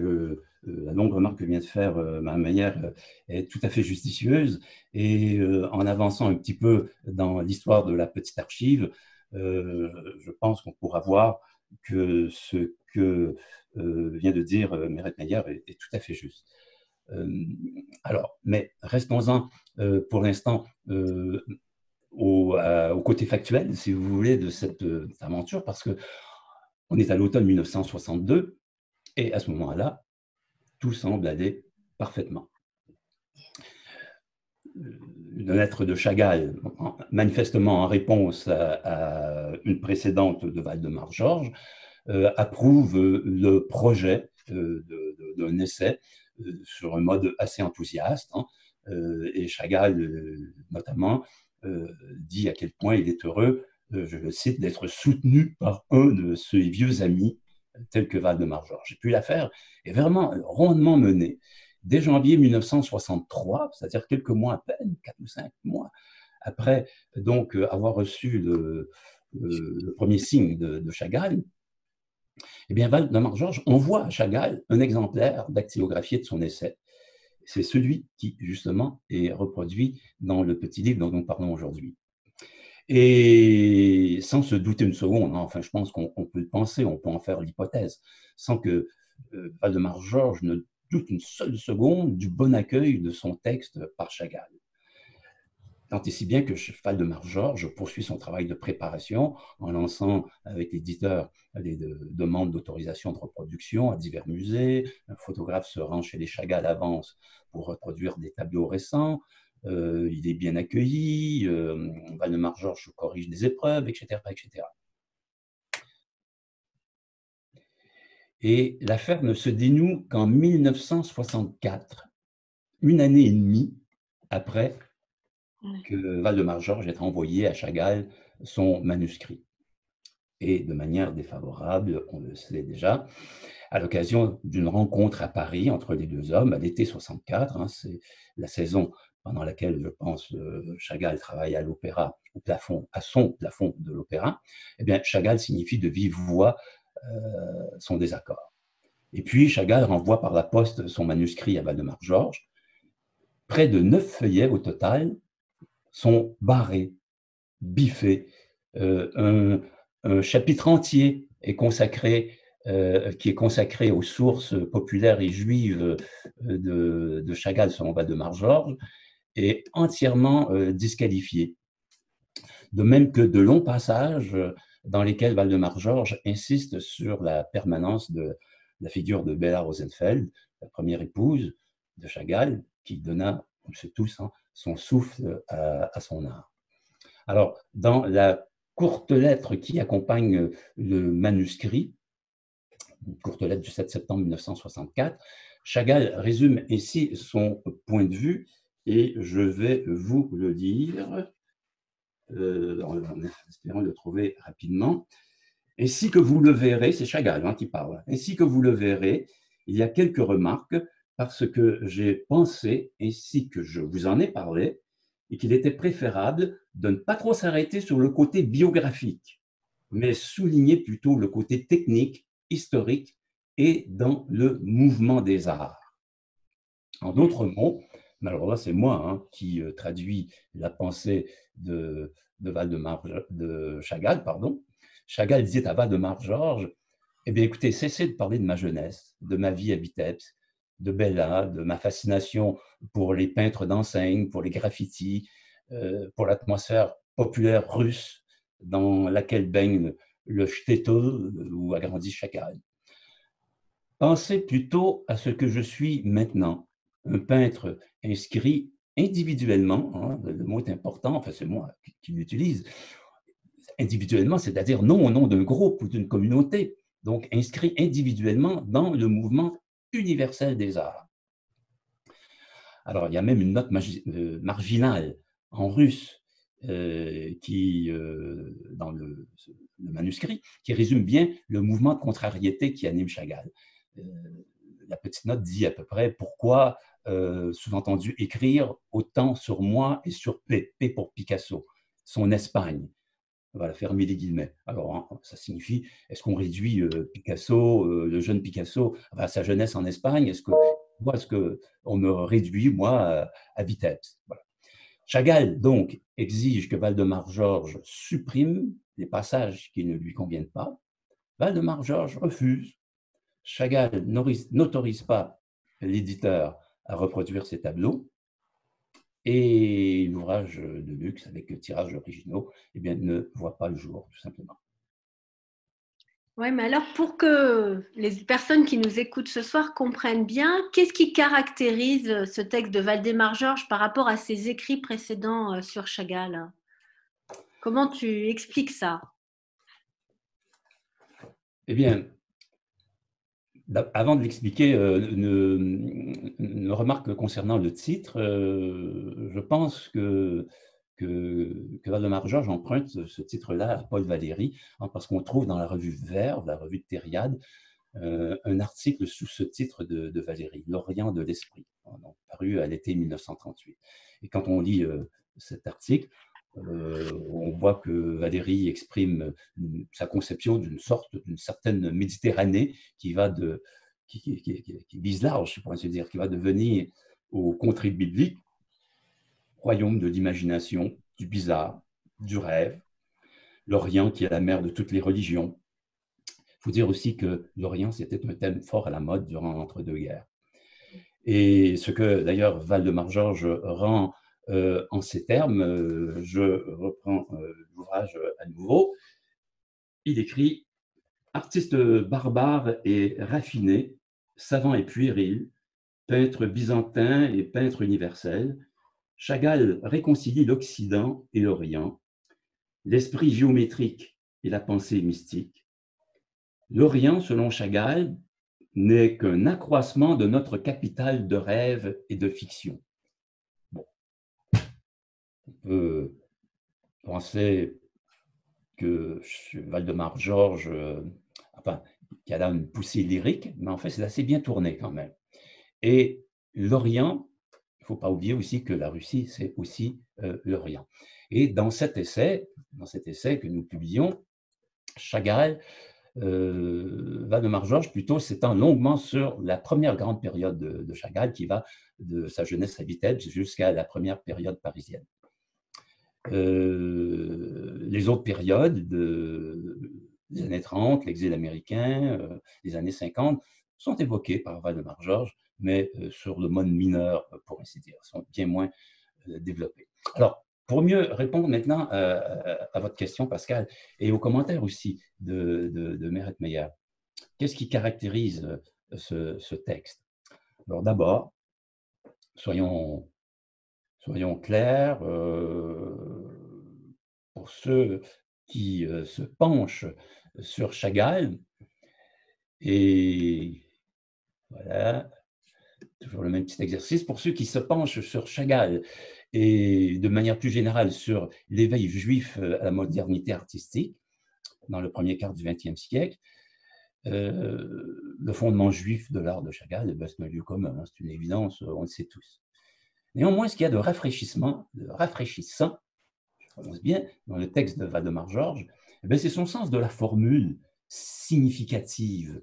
euh, la longue remarque que vient de faire euh, ma euh, est tout à fait justicieuse. Et en avançant un petit peu dans l'histoire de la petite archive, je pense qu'on pourra voir que ce que vient de dire Meret Meyer est, tout à fait juste. alors, mais restons-en pour l'instant au, côté factuel, si vous voulez, de cette aventure, parce que on est à l'automne 1962, et à ce moment-là, tout semble aller parfaitement. Une lettre de Chagall, manifestement en réponse à, une précédente de Valdemar-Georges, euh, approuve le projet euh, d'un essai euh, sur un mode assez enthousiaste. Hein. et Chagall, notamment, dit à quel point il est heureux, je le cite, d'être soutenu par un de ses vieux amis tel que Valdemar-Georges. Et puis l'affaire est vraiment rondement menée. Dès janvier 1963, c'est-à-dire quelques mois à peine, quatre ou cinq mois, après donc avoir reçu le, premier signe de, Chagall, eh bien Valdemar-Georges envoie à Chagall un exemplaire dactylographié de son essai. C'est celui qui, justement, est reproduit dans le petit livre dont nous parlons aujourd'hui. Et sans se douter une seconde, hein, enfin je pense qu'on peut le penser, on peut en faire l'hypothèse, sans que euh, Valdemar Georges ne doute une seule seconde du bon accueil de son texte par Chagall. Tant et si bien que Valdemar Georges poursuit son travail de préparation en lançant avec l'éditeur des demandes d'autorisation de reproduction à divers musées. Un photographe se rend chez les Chagall Avance pour reproduire des tableaux récents. Euh, il est bien accueilli, euh, Valdemar Georges corrige des épreuves, etc. etc. Et l'affaire ne se dénoue qu'en 1964, une année et demie après que Valdemar Georges ait envoyé à Chagall son manuscrit. Et de manière défavorable, on le sait déjà, à l'occasion d'une rencontre à Paris entre les deux hommes à l'été 64, hein, c'est la saison pendant laquelle, je pense, euh, Chagall travaille à l'opéra, au plafond, à son plafond de l'opéra, eh bien, Chagall signifie de vive voix euh, son désaccord. Et puis, Chagall renvoie par la poste son manuscrit à Valdemar Georges. Près de neuf feuillets au total sont barrés, biffés. Euh, un, chapitre entier est consacré qui est consacré aux sources populaires et juives de, de Chagall selon Valdemar Georges, est entièrement euh, disqualifié. De même que de longs passages euh, dans lesquels Valdemar Georges insiste sur la permanence de la figure de Bella Rosenfeld, la première épouse de Chagall, qui donna, on le sait tous, hein, son souffle à, son art. Alors, dans la courte lettre qui accompagne le manuscrit, courte lettre du 7 septembre 1964, Chagall résume ainsi son point de vue et je vais vous le dire euh, en, espérant le trouver rapidement. Ainsi que vous le verrez, c'est Chagall hein, qui parle, ainsi que vous le verrez, il y a quelques remarques parce que j'ai pensé, ainsi que je vous en ai parlé, et qu'il était préférable de ne pas trop s'arrêter sur le côté biographique, mais souligner plutôt le côté technique, historique et dans le mouvement des arts. En d'autres mots, alors là, c'est moi hein, qui euh, traduis la pensée de, de Valdemar, de Chagall, pardon. Chagall disait à Valdemar Georges, eh bien écoutez, cessez de parler de ma jeunesse, de ma vie à Vitebsk, de Bella, de ma fascination pour les peintres d'enseigne, pour les graffitis, euh, pour l'atmosphère populaire russe dans laquelle baigne le shtetl où a grandi Chagall. Pensez plutôt à ce que je suis maintenant, un peintre inscrit individuellement, hein, le mot est important, enfin c'est moi qui, l'utilise, individuellement, c'est-à-dire non au nom d'un groupe ou d'une communauté, donc inscrit individuellement dans le mouvement universel des arts. Alors, il y a même une note marginale en russe qui, dans le, manuscrit, qui résume bien le mouvement de contrariété qui anime Chagall. la petite note dit à peu près pourquoi, sous-entendu, écrire autant sur moi et sur P, P pour Picasso, son Espagne. Voilà, fermer les guillemets. Alors, hein, ça signifie, est-ce qu'on réduit Picasso, le jeune Picasso, à sa jeunesse en Espagne? Est-ce que, est-ce qu'on me réduit, moi, à, voilà. Chagall, donc, exige que Valdemar-Georges supprime les passages qui ne lui conviennent pas. Valdemar-Georges refuse. Chagall n'autorise pas l'éditeur à reproduire ses tableaux. Et l'ouvrage de luxe avec tirages originaux eh bien, ne voit pas le jour, tout simplement. Oui, mais alors pour que les personnes qui nous écoutent ce soir comprennent bien, qu'est-ce qui caractérise euh, ce texte de Valdemar Georges par rapport à ses écrits précédents euh, sur Chagall? Comment tu expliques ça? Eh bien, avant de l'expliquer, euh, une, remarque concernant le titre. je pense que que, que Valdemar Georges emprunte ce titre-là à Paul Valéry, hein, parce qu'on trouve dans la revue Verve, la revue de Thériade, euh, un article sous ce titre de, Valéry, L'Orient de l'Esprit, hein, paru à l'été 1938. Et quand on lit euh, cet article, euh, on voit que Valéry exprime sa conception d'une sorte, d'une certaine Méditerranée qui va de, qui, qui, vise large, je pourrais dire, qui va devenir au contrées biblique royaume de l'imagination, du bizarre, du rêve, l'Orient qui est la mère de toutes les religions. Il faut dire aussi que l'Orient, c'était un thème fort à la mode durant l'entre-deux-guerres. Et ce que d'ailleurs Valdemar-Georges rend euh, en ces termes, euh, je reprends euh, l'ouvrage à nouveau, il écrit Artiste barbare et raffiné, savant et puéril, peintre byzantin et peintre universel, Chagall réconcilie l'Occident et l'Orient, l'esprit géométrique et la pensée mystique. L'Orient, selon Chagall, n'est qu'un accroissement de notre capital de rêve et de fiction. On peut penser que Valdemar Georges, euh, enfin, qu'il y a là une poussée lyrique, mais en fait, c'est assez bien tourné quand même. Et l'Orient il ne faut pas oublier aussi que la Russie, c'est aussi euh, l'Orient. Et dans cet essai, dans cet essai que nous publions, Chagall euh, va de Georges plutôt s'étend longuement sur la première grande période de, Chagall qui va de sa jeunesse à Vitebsk jusqu'à la première période parisienne. Euh, les autres périodes des années 30, l'exil américain, euh, les années 50 sont évoquées par Valdemar Georges mais euh, sur le mode mineur, euh, pour ainsi dire, sont bien moins euh, développés. Alors, pour mieux répondre maintenant à votre question, Pascal, et aux commentaires aussi de, de, Meyer, qu'est-ce qui caractérise ce, texte? Alors d'abord, soyons, soyons clairs, pour ceux qui se penchent sur Chagall, et voilà, toujours le même petit exercice, pour ceux qui se penchent sur Chagall et de manière plus générale sur l'éveil juif euh, à la modernité artistique dans le premier quart du XXe siècle, euh, le fondement juif de l'art de Chagall, ben, c'est un lieu commun, hein, c'est une évidence, on le sait tous. Néanmoins, ce qu'il y a de rafraîchissement, de rafraîchissant, je prononce bien, dans le texte de Valdemar Georges, eh c'est son sens de la formule significative,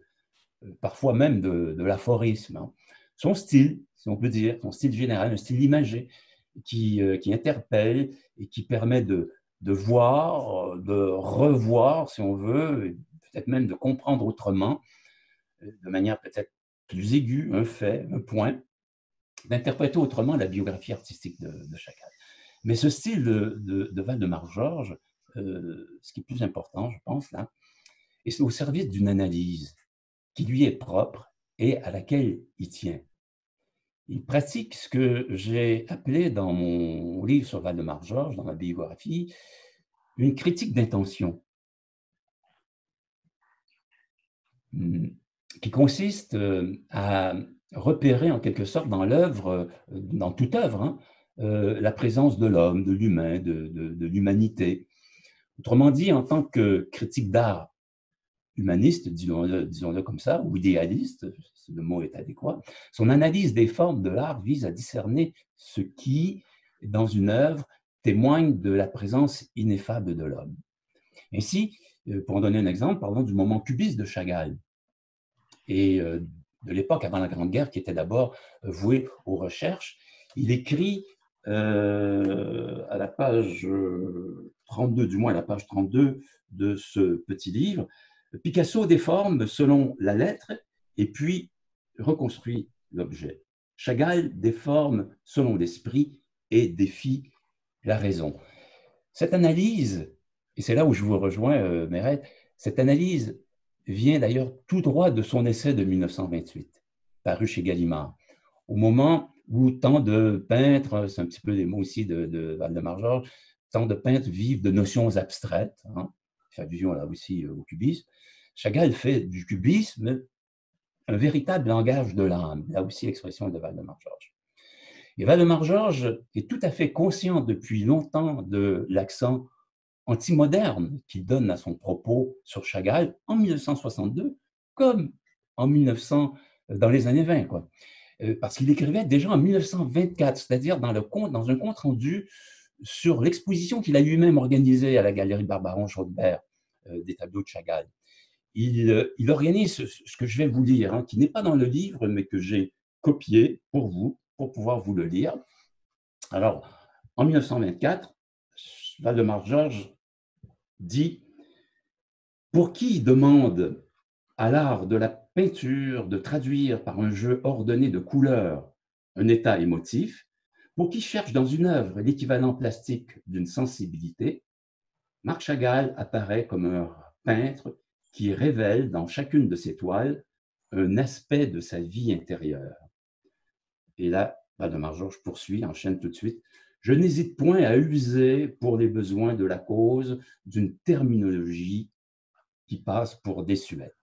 euh, parfois même de, l'aphorisme. Hein son style, si on peut dire, son style général, un style imagé qui, euh, interpelle et qui permet de, de voir, de revoir, si on veut, peut-être même de comprendre autrement, euh, de manière peut-être plus aiguë, un fait, un point, d'interpréter autrement la biographie artistique de, de Chagall. Mais ce style de, de, de Valdemar-Georges, euh, ce qui est plus important, je pense, là, est au service d'une analyse qui lui est propre et à laquelle il tient. Il pratique ce que j'ai appelé dans mon livre sur Valdemar Georges, dans ma biographie, une critique d'intention, hmm, qui consiste euh, à repérer en quelque sorte dans l'œuvre, dans toute œuvre, hein, la présence de l'homme, de l'humain, de l'humanité. Autrement dit, en tant que critique d'art humaniste, disons-le comme ça, ou idéaliste, le mot est adéquat, son analyse des formes de l'art vise à discerner ce qui, dans une œuvre, témoigne de la présence ineffable de l'homme. Ainsi, euh, pour en donner un exemple, parlons du moment cubiste de Chagall et euh, de l'époque avant la Grande Guerre qui était d'abord euh, vouée aux recherches. Il écrit à la page 32, du moins à la page 32 de ce petit livre, Picasso déforme selon la lettre et puis reconstruit l'objet. Chagall déforme selon l'esprit et défie la raison. Cette analyse, et c'est là où je vous rejoins, euh, cette analyse vient d'ailleurs tout droit de son essai de 1928, paru chez Gallimard, au moment où tant de peintres, c'est un petit peu des mots aussi de, de Valdemar Georges, tant de peintres vivent de notions abstraites, hein, fait allusion là aussi au cubisme. Chagall fait du cubisme un véritable langage de l'âme, là aussi l'expression de Valdemar Georges. Et Valdemar Georges est tout à fait conscient depuis longtemps de l'accent anti-moderne qu'il donne à son propos sur Chagall en 1962, comme en 1900, dans les années 20, quoi. Euh, parce qu'il écrivait déjà en 1924, c'est-à-dire dans, dans un compte rendu sur l'exposition qu'il a lui-même organisée à la Galerie Barbaron-Chaudebert euh, des tableaux de Chagall. Il, euh, il organise ce, que je vais vous lire, hein, qui n'est pas dans le livre, mais que j'ai copié pour vous, pour pouvoir vous le lire. Alors, en 1924, Valdemar Georges dit Pour qui demande à l'art de la peinture de traduire par un jeu ordonné de couleurs un état émotif, pour qui cherche dans une œuvre l'équivalent plastique d'une sensibilité, Marc Chagall apparaît comme un peintre qui révèle dans chacune de ses toiles un aspect de sa vie intérieure. Et là, Valdemar Georges poursuit, enchaîne tout de suite. Je n'hésite point à user pour les besoins de la cause d'une terminologie qui passe pour désuète.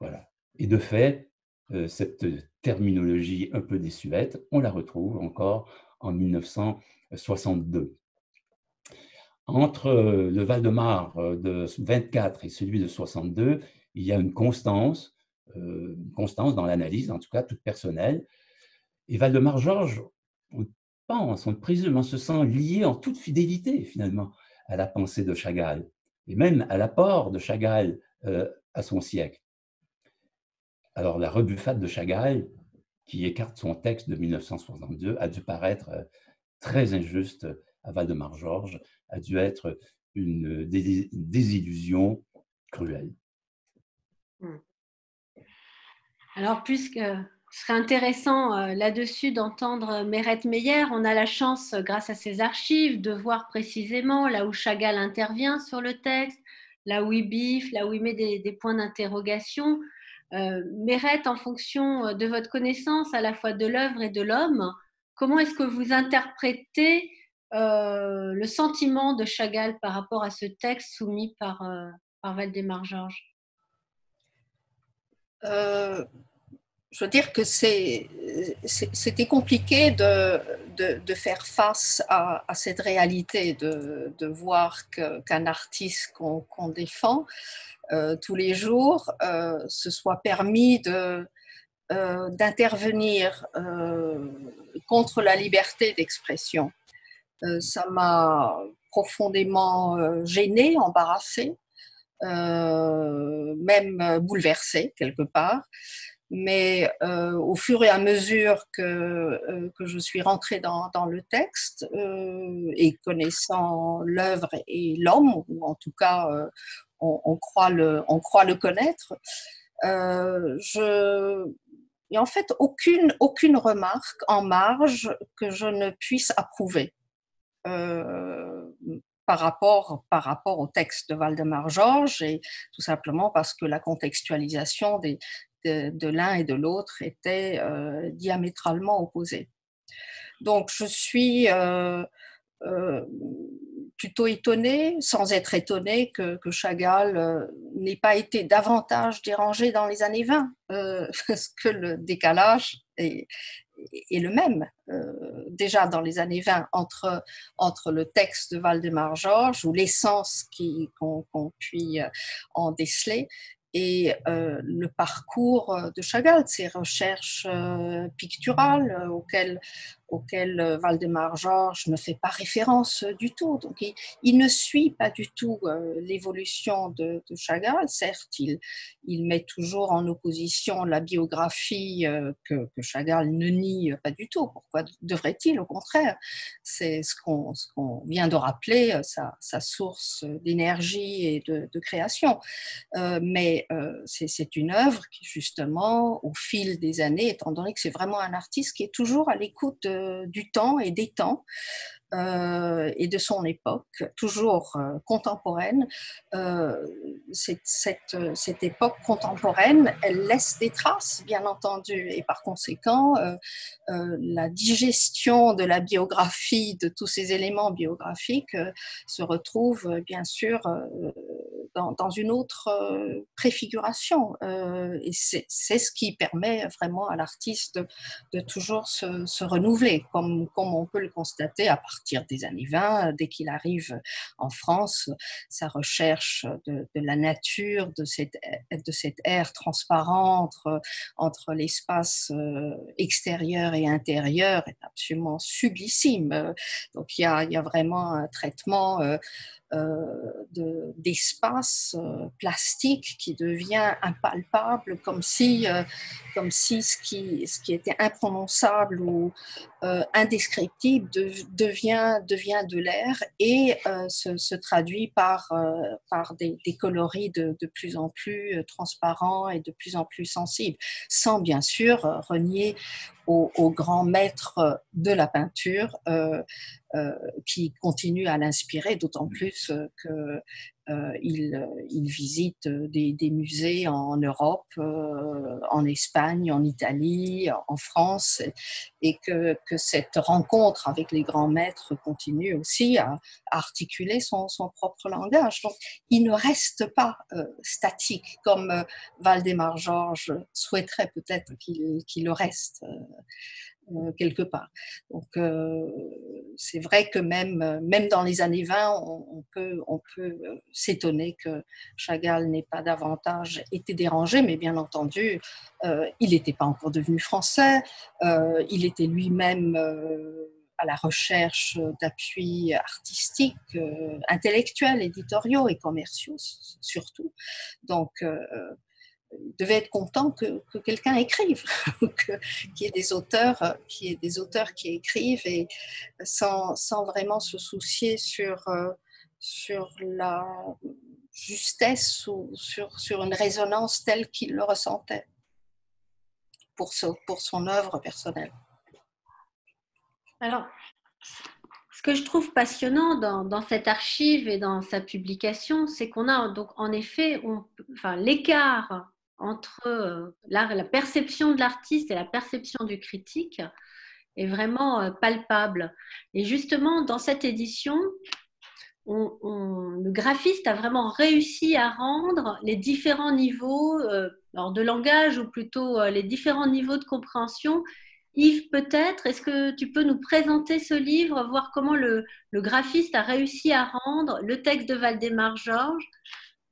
Voilà. Et de fait, euh, cette terminologie un peu désuète, on la retrouve encore en 1962. Entre euh, le Val-de-Marne euh, de 24 et celui de 62, il y a une constance, une constance dans l'analyse, en tout cas toute personnelle. Et Val-de-Marne-Georges, on pense, on présume, on se sent lié en toute fidélité finalement à la pensée de Chagall et même à l'apport de Chagall à son siècle. Alors, la rebuffade de Chagall, qui écarte son texte de 1962, a dû paraître euh, très injuste à Valdemar-Georges, a dû être une désillusion cruelle. Hmm. Alors, puisque ce serait intéressant euh, là-dessus d'entendre Mérette Meyer. On a la chance, grâce à ses archives, de voir précisément là où Chagall intervient sur le texte, là où il biffe, là où il met des points d'interrogation euh, Mérette, en fonction euh, de votre connaissance à la fois de l'œuvre et de l'homme, comment est-ce que vous interprétez euh, le sentiment de Chagall par rapport à ce texte soumis par, euh, par Valdemar Georges? Je veux dire que c'était compliqué de, faire face à, cette réalité, de, voir qu'un artiste qu'on défend euh, tous les jours euh, se soit permis euh, d'intervenir contre la liberté d'expression. ça m'a profondément gênée, embarrassée, même bouleversée quelque part. Mais au fur et à mesure que, que je suis rentrée dans, le texte et connaissant l'œuvre et l'homme, ou en tout cas on, croit, le, on croit le connaître. Euh, je, il n'y a en fait aucune, aucune remarque en marge que je ne puisse approuver euh, par, rapport, par rapport au texte de Valdemar Georges, et tout simplement parce que la contextualisation des, de, l'un et de l'autre était euh, diamétralement opposée. Donc je suis plutôt étonné, sans être étonné que, Chagall n'ait pas été davantage dérangé dans les années 20, <laughs> parce que le décalage est, le même, déjà dans les années 20, entre, entre le texte de Valdemar Georges, ou l'essence qu'on qu en déceler, et euh, le parcours de Chagall, ses recherches euh, picturales auxquelles auquel euh, Valdemar Georges ne fait pas référence euh, du tout. Donc il, ne suit pas du tout euh, l'évolution de, Chagall. Certes, il, met toujours en opposition la biographie que, Chagall ne nie pas du tout. Pourquoi devrait-il Au contraire, c'est ce qu'on vient de rappeler, sa, source d'énergie et de, création. mais c'est une œuvre qui, justement, au fil des années, étant donné que c'est vraiment un artiste qui est toujours à l'écoute de du temps et des temps. Euh, et de son époque, toujours euh, contemporaine. Euh, cette, cette, époque contemporaine, elle laisse des traces, bien entendu, et par conséquent, la digestion de la biographie, de tous ces éléments biographiques, se retrouve bien sûr dans, une autre préfiguration. et c'est ce qui permet vraiment à l'artiste de, toujours se, renouveler, comme, on peut le constater à partir des années 20, dès qu'il arrive en France, sa recherche de, la nature, de cette, de cette air transparent entre, l'espace euh, extérieur et intérieur est absolument sublissime. Donc il y a, vraiment un traitement euh, euh, d'espace euh, plastique qui devient impalpable, comme si, euh, comme si ce, qui, ce qui était imprononçable ou indescriptible devient, devient de l'air et se, traduit par, par des, coloris de, de, plus en plus transparents et de plus en plus sensibles, sans bien sûr renier aux, aux grands maîtres de la peinture euh, qui continue à l'inspirer, d'autant plus que euh, il, il, visite des, des, musées en Europe, euh, en Espagne, en Italie, en France, et que, que, cette rencontre avec les grands maîtres continue aussi à, articuler son, son, propre langage. Donc, il ne reste pas statique comme Valdemar Georges souhaiterait peut-être qu'il le reste. Euh, quelque part. Donc, euh, c'est vrai que même, euh, même dans les années 20, on, peut, on peut s'étonner que Chagall n'ait pas davantage été dérangé, mais bien entendu, il n'était pas encore devenu français, il était lui-même à la recherche d'appuis artistiques, intellectuels, éditoriaux et commerciaux surtout. Donc, devait être content que, quelqu'un écrive, <laughs> qu'il y ait des auteurs, qui ait des auteurs qui écrivent et sans, sans vraiment se soucier sur, euh, sur la justesse ou sur, sur une résonance telle qu'il le ressentait pour, pour son œuvre personnelle. Alors, ce que je trouve passionnant dans, dans cette archive et dans sa publication, c'est qu'on a donc en effet enfin, l'écart entre euh, la perception de l'artiste et la perception du critique est vraiment euh, palpable. Et justement, dans cette édition, le graphiste a vraiment réussi à rendre les différents niveaux euh, de langage ou plutôt les différents niveaux de compréhension. Yves, peut-être, est-ce que tu peux nous présenter ce livre, voir comment le, le graphiste a réussi à rendre le texte de Valdemar Georges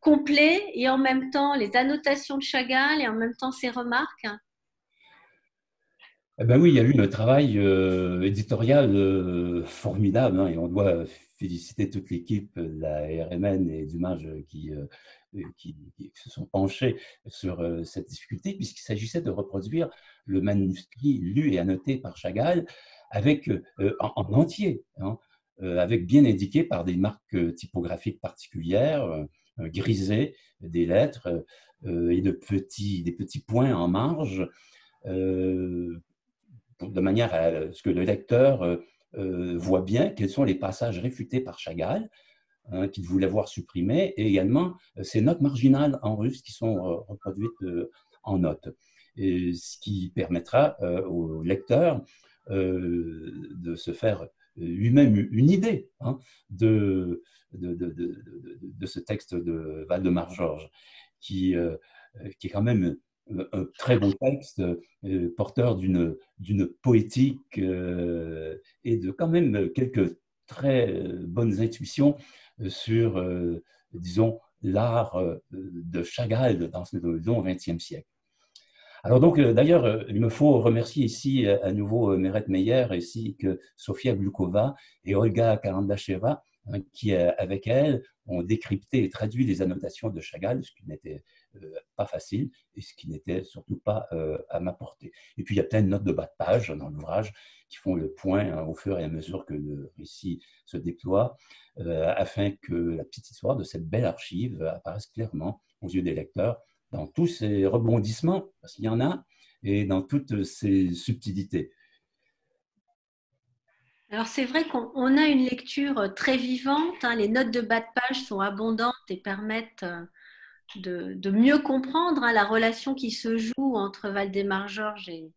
complet et en même temps les annotations de Chagall et en même temps ses remarques. Eh ben oui, il y a eu un travail euh, éditorial euh, formidable hein, et on doit féliciter toute l'équipe de la RMN et du qui, euh, qui, se sont penchés sur cette difficulté puisqu'il s'agissait de reproduire le manuscrit lu et annoté par Chagall avec, en, entier, hein, avec bien indiqué par des marques typographiques particulières grisé des lettres euh, et de petits, des petits points en marge, euh, de manière à ce que le lecteur voit bien quels sont les passages réfutés par Chagall, hein, qu'il voulait voir supprimés, et également ces notes marginales en russe qui sont reproduites en notes. Et ce qui permettra au lecteur de se faire lui-même une idée hein, de, de, de, ce texte de Valdemar Georges, qui, qui est quand même un très bon texte, porteur d'une poétique et de quand même quelques très bonnes intuitions sur, disons, l'art de Chagall dans le XXe siècle. Alors donc, euh, d'ailleurs, euh, il me faut remercier ici euh, à nouveau Meret Meyer, ainsi que Sofia Glukova et Olga Karandacheva, hein, qui, avec elle, ont décrypté et traduit les annotations de Chagall, ce qui n'était pas facile et ce qui n'était surtout pas à ma portée. Et puis, il y a plein de notes de bas de page dans l'ouvrage qui font le point hein, au fur et à mesure que le récit se déploie, afin que la petite histoire de cette belle archive apparaisse clairement aux yeux des lecteurs dans tous ces rebondissements, parce qu'il y en a, et dans toutes ces subtilités. Alors c'est vrai qu'on a une lecture très vivante, hein. les notes de bas de page sont abondantes et permettent euh, de, mieux comprendre hein, la relation qui se joue entre Valdemar Georges et,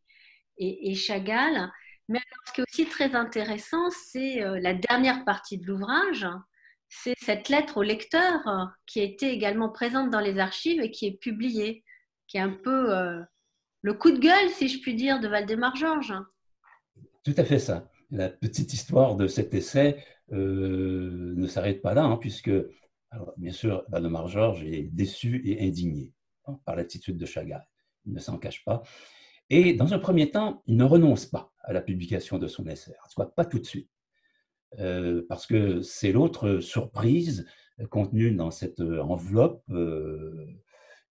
et, Chagall. Mais ce qui est aussi très intéressant, c'est euh, la dernière partie de l'ouvrage, c'est cette lettre au lecteur qui a été également présente dans les archives et qui est publiée, qui est un peu euh, le coup de gueule, si je puis dire, de Valdemar Georges. Tout à fait ça. La petite histoire de cet essai euh, ne s'arrête pas là, hein, puisque, bien sûr, Valdemar Georges est déçu et indigné hein, par l'attitude de Chagall. Il ne s'en cache pas. Et dans un premier temps, il ne renonce pas à la publication de son essai, en tout cas pas tout de suite. Euh, parce que c'est l'autre surprise contenue dans cette enveloppe. Euh,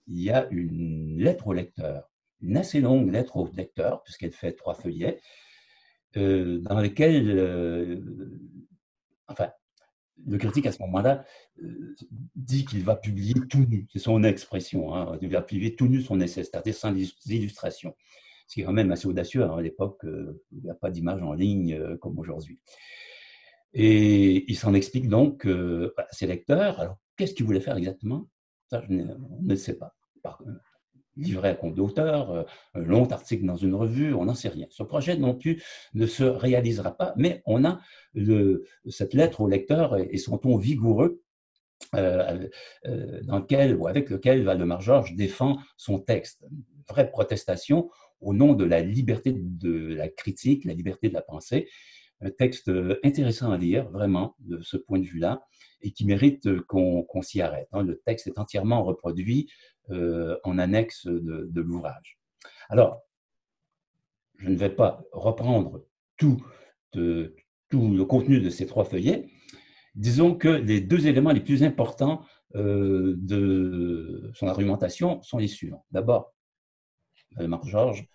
il y a une lettre au lecteur, une assez longue lettre au lecteur, puisqu'elle fait trois feuillets, euh, dans lesquels, enfin, le critique à ce moment-là dit qu'il va publier tout nu, c'est son expression, hein, il va publier tout nu son essai, c'est-à-dire sans illustrations. Ce qui est quand même assez audacieux, hein, à l'époque, il n'y a pas d'image en ligne comme aujourd'hui. Et il s'en explique donc à ses lecteurs. Alors, qu'est-ce qu'il voulait faire exactement? Ça, on ne sait pas. Par, livret à compte d'auteur, euh, un long article dans une revue, on n'en sait rien. Ce projet non plus ne se réalisera pas, mais on a le, cette lettre au lecteur et son ton vigoureux euh, euh, dans lequel, ou avec lequel Valdemar Georges défend son texte. Vraie protestation au nom de la liberté de la critique, la liberté de la pensée, un texte euh, intéressant à lire, vraiment, de ce point de vue-là, et qui mérite euh, qu'on s'y arrête. Hein. Le texte est entièrement reproduit euh, en annexe de, l'ouvrage. Alors, je ne vais pas reprendre tout, le contenu de ces trois feuillets. Disons que les deux éléments les plus importants de son argumentation sont les suivants. D'abord, Marc Georges,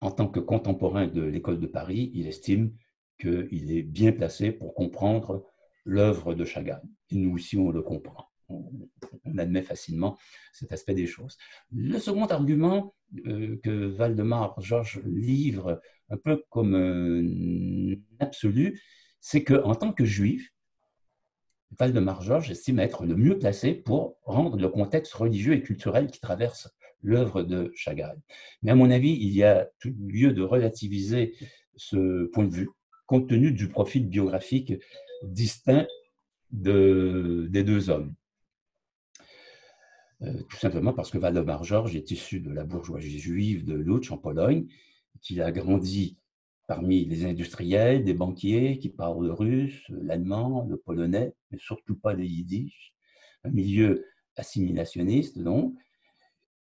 en tant que contemporain de l'école de Paris, il estime qu'il est bien placé pour comprendre l'œuvre de Chagall. Et nous aussi, on le comprend. On, admet facilement cet aspect des choses. Le second argument euh, que Valdemar Georges livre un peu comme un absolu, c'est qu'en tant que juif, Valdemar Georges estime être le mieux placé pour rendre le contexte religieux et culturel qui traverse l'œuvre de Chagall. Mais à mon avis, il y a tout lieu de relativiser ce point de vue compte tenu du profil biographique distinct de, des deux hommes. Euh, tout simplement parce que Valdemar Georges est issu de la bourgeoisie juive de Lutz en Pologne, qu'il a grandi parmi les industriels, des banquiers qui parlent le russe, l'allemand, le polonais, mais surtout pas le yiddish, un milieu assimilationniste donc.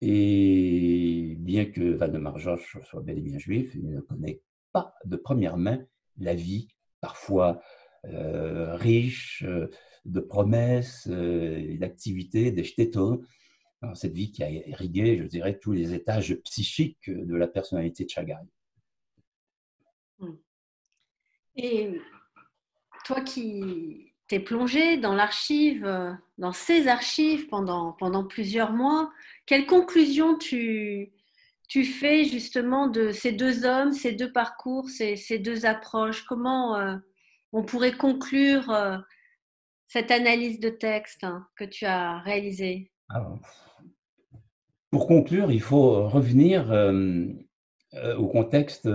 Et bien que Valdemar Georges soit bel et bien juif, il ne connaît pas de première main la vie, parfois euh, riche euh, de promesses, euh, d'activités, des shtetl, cette vie qui a irrigué, je dirais, tous les étages psychiques de la personnalité de Chagall. Hmm. Et toi qui t'es plongé dans l'archive, dans ces archives pendant, pendant plusieurs mois, quelles conclusions tu, tu fais justement de ces deux hommes, ces deux parcours, ces, deux approches? Comment euh, on pourrait conclure euh, cette analyse de texte hein, que tu as réalisée? Pour conclure, il faut revenir euh, au contexte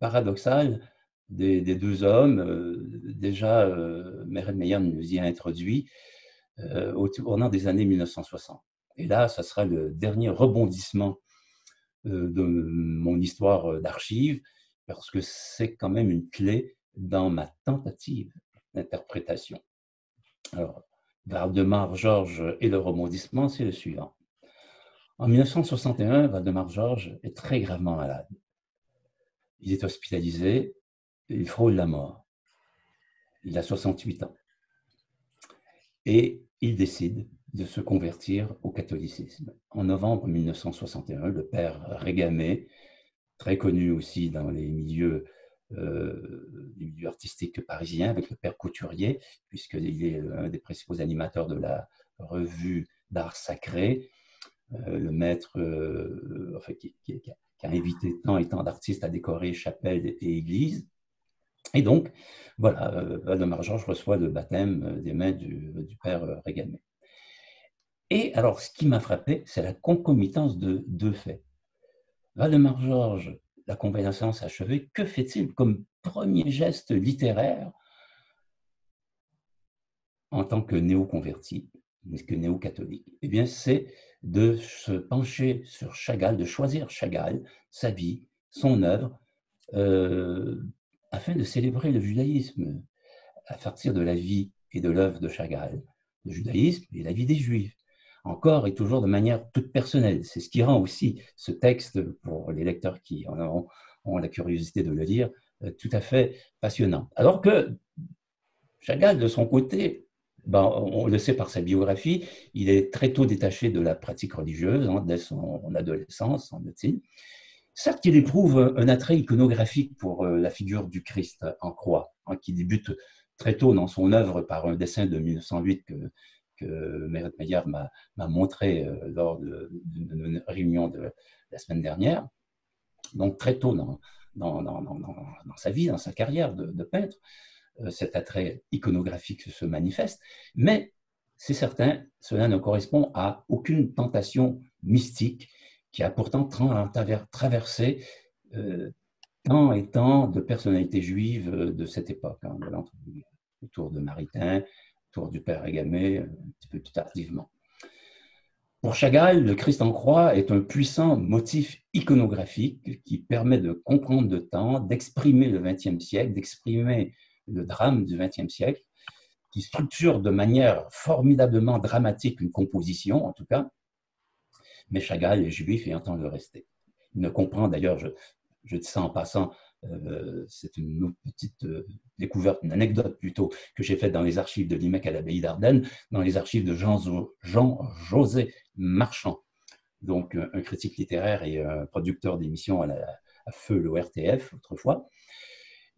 paradoxal des, deux hommes. déjà, euh, Meyer nous y a introduit au tournant des années 1960. Et là, ça sera le dernier rebondissement de mon histoire d'archives, parce que c'est quand même une clé dans ma tentative d'interprétation. Alors, Valdemar Georges et le rebondissement, c'est le suivant. En 1961, Valdemar Georges est très gravement malade. Il est hospitalisé, il frôle la mort. Il a 68 ans. Et il décide de se convertir au catholicisme. En novembre 1961, le père Régamé, très connu aussi dans les milieux, euh, les milieux artistiques parisiens, avec le père Couturier, puisqu'il est un des principaux animateurs de la revue d'art sacré, euh, le maître euh, qui, a invité tant et tant d'artistes à décorer chapelles et églises. Et donc, voilà, Valdemar Georges reçoit le baptême des mains du, père Régamé. Et alors, ce qui m'a frappé, c'est la concomitance de deux faits. Valdemar Georges, la convalescence achevée, que fait-il comme premier geste littéraire en tant que néo-converti, que néo-catholique? Eh bien, c'est de se pencher sur Chagall, de choisir Chagall, sa vie, son œuvre, euh, afin de célébrer le judaïsme. À partir de la vie et de l'œuvre de Chagall, le judaïsme et la vie des Juifs encore et toujours de manière toute personnelle. C'est ce qui rend aussi ce texte, pour les lecteurs qui ont, la curiosité de le lire, euh, tout à fait passionnant. Alors que Chagall, de son côté, ben, on le sait par sa biographie, il est très tôt détaché de la pratique religieuse, hein, dès son adolescence, semble-t-il. Certes, il éprouve un attrait iconographique pour euh, la figure du Christ en croix, hein, qui débute très tôt dans son œuvre par un dessin de 1908 que que Meret Meyer m'a montré euh, lors d'une réunion de la semaine dernière, donc très tôt dans sa vie, dans sa carrière de, peintre, euh, cet attrait iconographique se manifeste, mais c'est certain, cela ne correspond à aucune tentation mystique qui a pourtant traversé euh, tant et tant de personnalités juives de cette époque, hein, autour de Maritain, du père Régamé, un petit peu plus tardivement. Pour Chagall, le Christ en croix est un puissant motif iconographique qui permet de comprendre le temps, d'exprimer le XXe siècle, d'exprimer le drame du XXe siècle, qui structure de manière formidablement dramatique une composition, en tout cas. Mais Chagall est juif et entend le rester. Il ne comprend d'ailleurs, je, je dis ça en passant, euh, c'est une petite euh, découverte, une anecdote plutôt, que j'ai faite dans les archives de l'IMEC à l'abbaye d'Ardennes, dans les archives de Jean-José Marchand, donc un critique littéraire et un producteur d'émissions à, feu, le RTF, autrefois,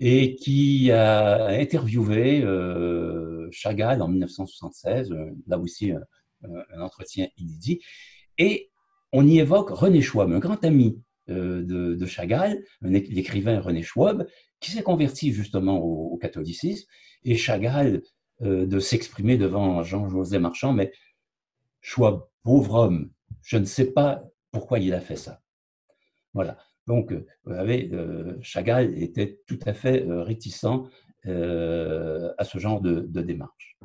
et qui a interviewé euh, Chagall en 1976, là aussi un, un entretien inédit, et on y évoque René Schwab, un grand ami euh, de, Chagall, l'écrivain René Schwab, qui s'est converti justement au, catholicisme, et Chagall euh, de s'exprimer devant Jean-José Marchand, mais Schwab, pauvre homme, je ne sais pas pourquoi il a fait ça. Voilà. Donc, vous savez, euh, Chagall était tout à fait réticent à ce genre de démarche.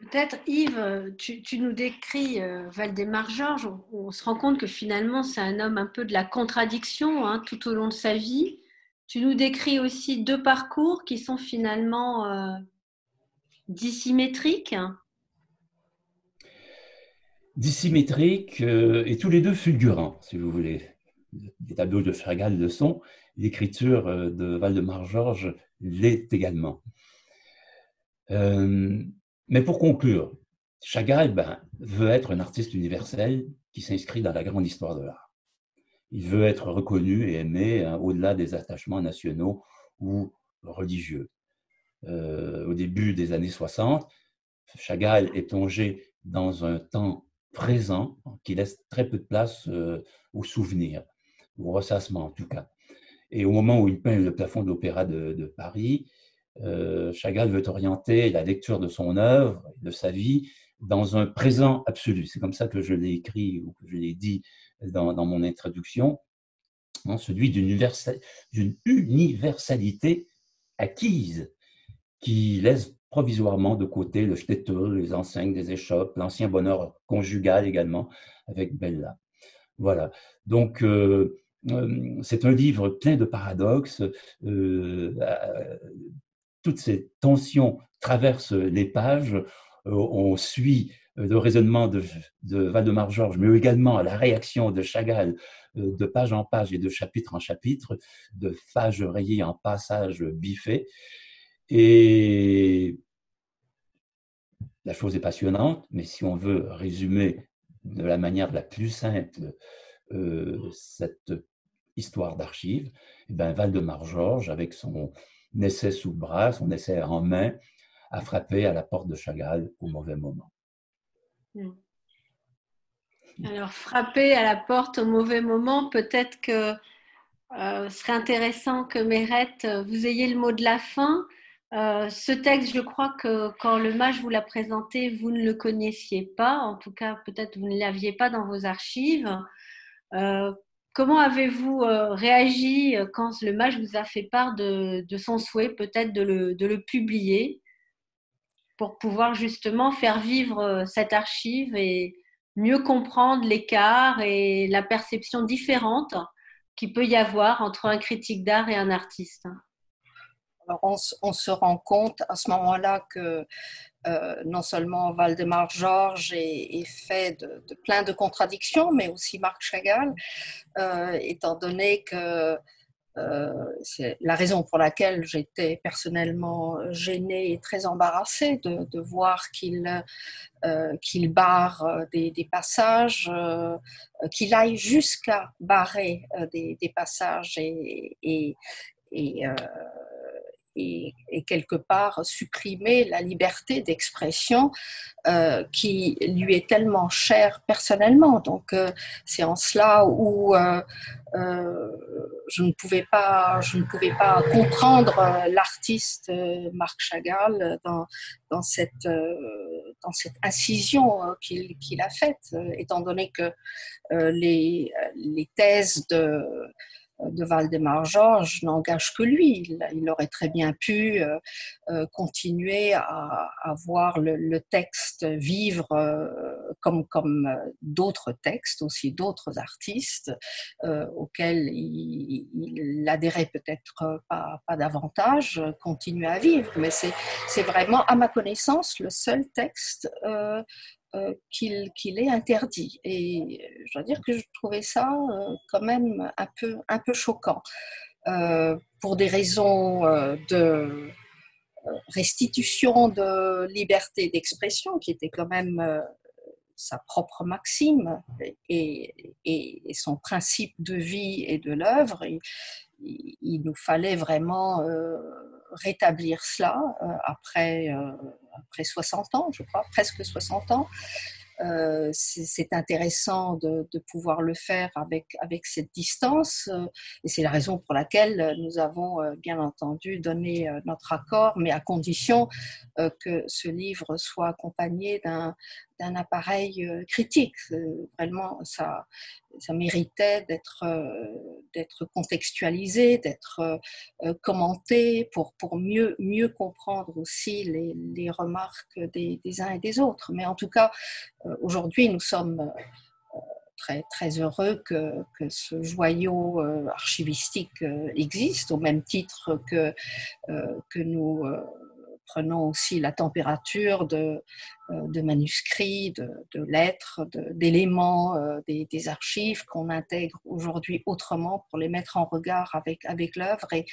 Peut-être, Yves, tu, nous décris euh, Valdemar Georges. On, se rend compte que finalement, c'est un homme un peu de la contradiction hein, tout au long de sa vie. Tu nous décris aussi deux parcours qui sont finalement euh, dissymétriques. Dissymétriques euh, et tous les deux fulgurants, si vous voulez. Les tableaux de Chagall le sont, l'écriture de Valdemar Georges l'est également. Mais pour conclure, Chagall ben, veut être un artiste universel qui s'inscrit dans la grande histoire de l'art. Il veut être reconnu et aimé hein, au-delà des attachements nationaux ou religieux. Euh, au début des années 60, Chagall est plongé dans un temps présent qui laisse très peu de place euh, au souvenir, au ressassement en tout cas. Et au moment où il peint le plafond de l'Opéra de Paris, Chagall veut orienter la lecture de son œuvre, de sa vie, dans un présent absolu. C'est comme ça que je l'ai écrit ou que je l'ai dit dans, mon introduction. hein, celui d'une universalité acquise qui laisse provisoirement de côté le shtetl, les enseignes des échoppes, l'ancien bonheur conjugal également avec Bella. Voilà. Donc, euh, euh, c'est un livre plein de paradoxes. Euh, toutes ces tensions traversent les pages. on suit le raisonnement de, de Valdemar-Georges, mais également la réaction de Chagall de page en page et de chapitre en chapitre, de page rayée en passage biffé. Et la chose est passionnante, mais si on veut résumer de la manière la plus simple euh, cette histoire d'archives, eh ben Valdemar-Georges, avec son essai sous bras, son essai en main, a frappé à la porte de Chagall au mauvais moment. Hmm. Alors, frapper à la porte au mauvais moment, peut-être que euh, ce serait intéressant que Mérette, vous ayez le mot de la fin. Euh, ce texte, je crois que quand le mage vous l'a présenté, vous ne le connaissiez pas. En tout cas, peut-être vous ne l'aviez pas dans vos archives. Euh, comment avez-vous euh, réagi quand le mage vous a fait part de, son souhait peut-être de le, publier pour pouvoir justement faire vivre cette archive et mieux comprendre l'écart et la perception différente qu'il peut y avoir entre un critique d'art et un artiste? On, se rend compte à ce moment-là que euh, non seulement Valdemar Georges est, fait de, plein de contradictions, mais aussi Marc Chagall, euh, étant donné que euh, c'est la raison pour laquelle j'étais personnellement gênée et très embarrassée de, voir qu'il barre des, passages, qu'il aille jusqu'à barrer des, passages et, quelque part supprimer la liberté d'expression euh, qui lui est tellement chère personnellement. Donc euh, c'est en cela où euh, je ne pouvais pas, je ne pouvais pas comprendre l'artiste Marc Chagall dans, dans cette dans cette incision qu'il a faite, étant donné que les, les thèses de de Valdemar Georges n'engage que lui. Il, aurait très bien pu euh, euh, continuer à, voir le, texte vivre euh, comme, d'autres textes, aussi d'autres artistes auxquels il, adhérait peut-être pas, pas, davantage, continuer à vivre. Mais c'est vraiment, à ma connaissance, le seul texte euh, qu'il est interdit. Et je dois dire que je trouvais ça euh, quand même un peu, un peu choquant. Euh, pour des raisons de restitution de liberté d'expression, qui était quand même sa propre maxime et, et, son principe de vie et de l'œuvre, il, nous fallait vraiment rétablir cela après après 60 ans, je crois, presque 60 ans. Euh, c'est intéressant de, pouvoir le faire avec, avec cette distance euh, et c'est la raison pour laquelle nous avons euh, bien entendu donné notre accord, mais à condition que ce livre soit accompagné d'un appareil critique. Vraiment, ça, ça méritait d'être d'être contextualisé, d'être commenté pour, pour mieux, mieux comprendre aussi les, remarques des, uns et des autres. Mais en tout cas, euh, aujourd'hui, nous sommes euh, très, très heureux que, que ce joyau euh, archivistique existe, au même titre que, que nous prenons aussi la température de, de manuscrits, de, lettres, d'éléments des, des, archives qu'on intègre aujourd'hui autrement pour les mettre en regard avec, avec l'œuvre et,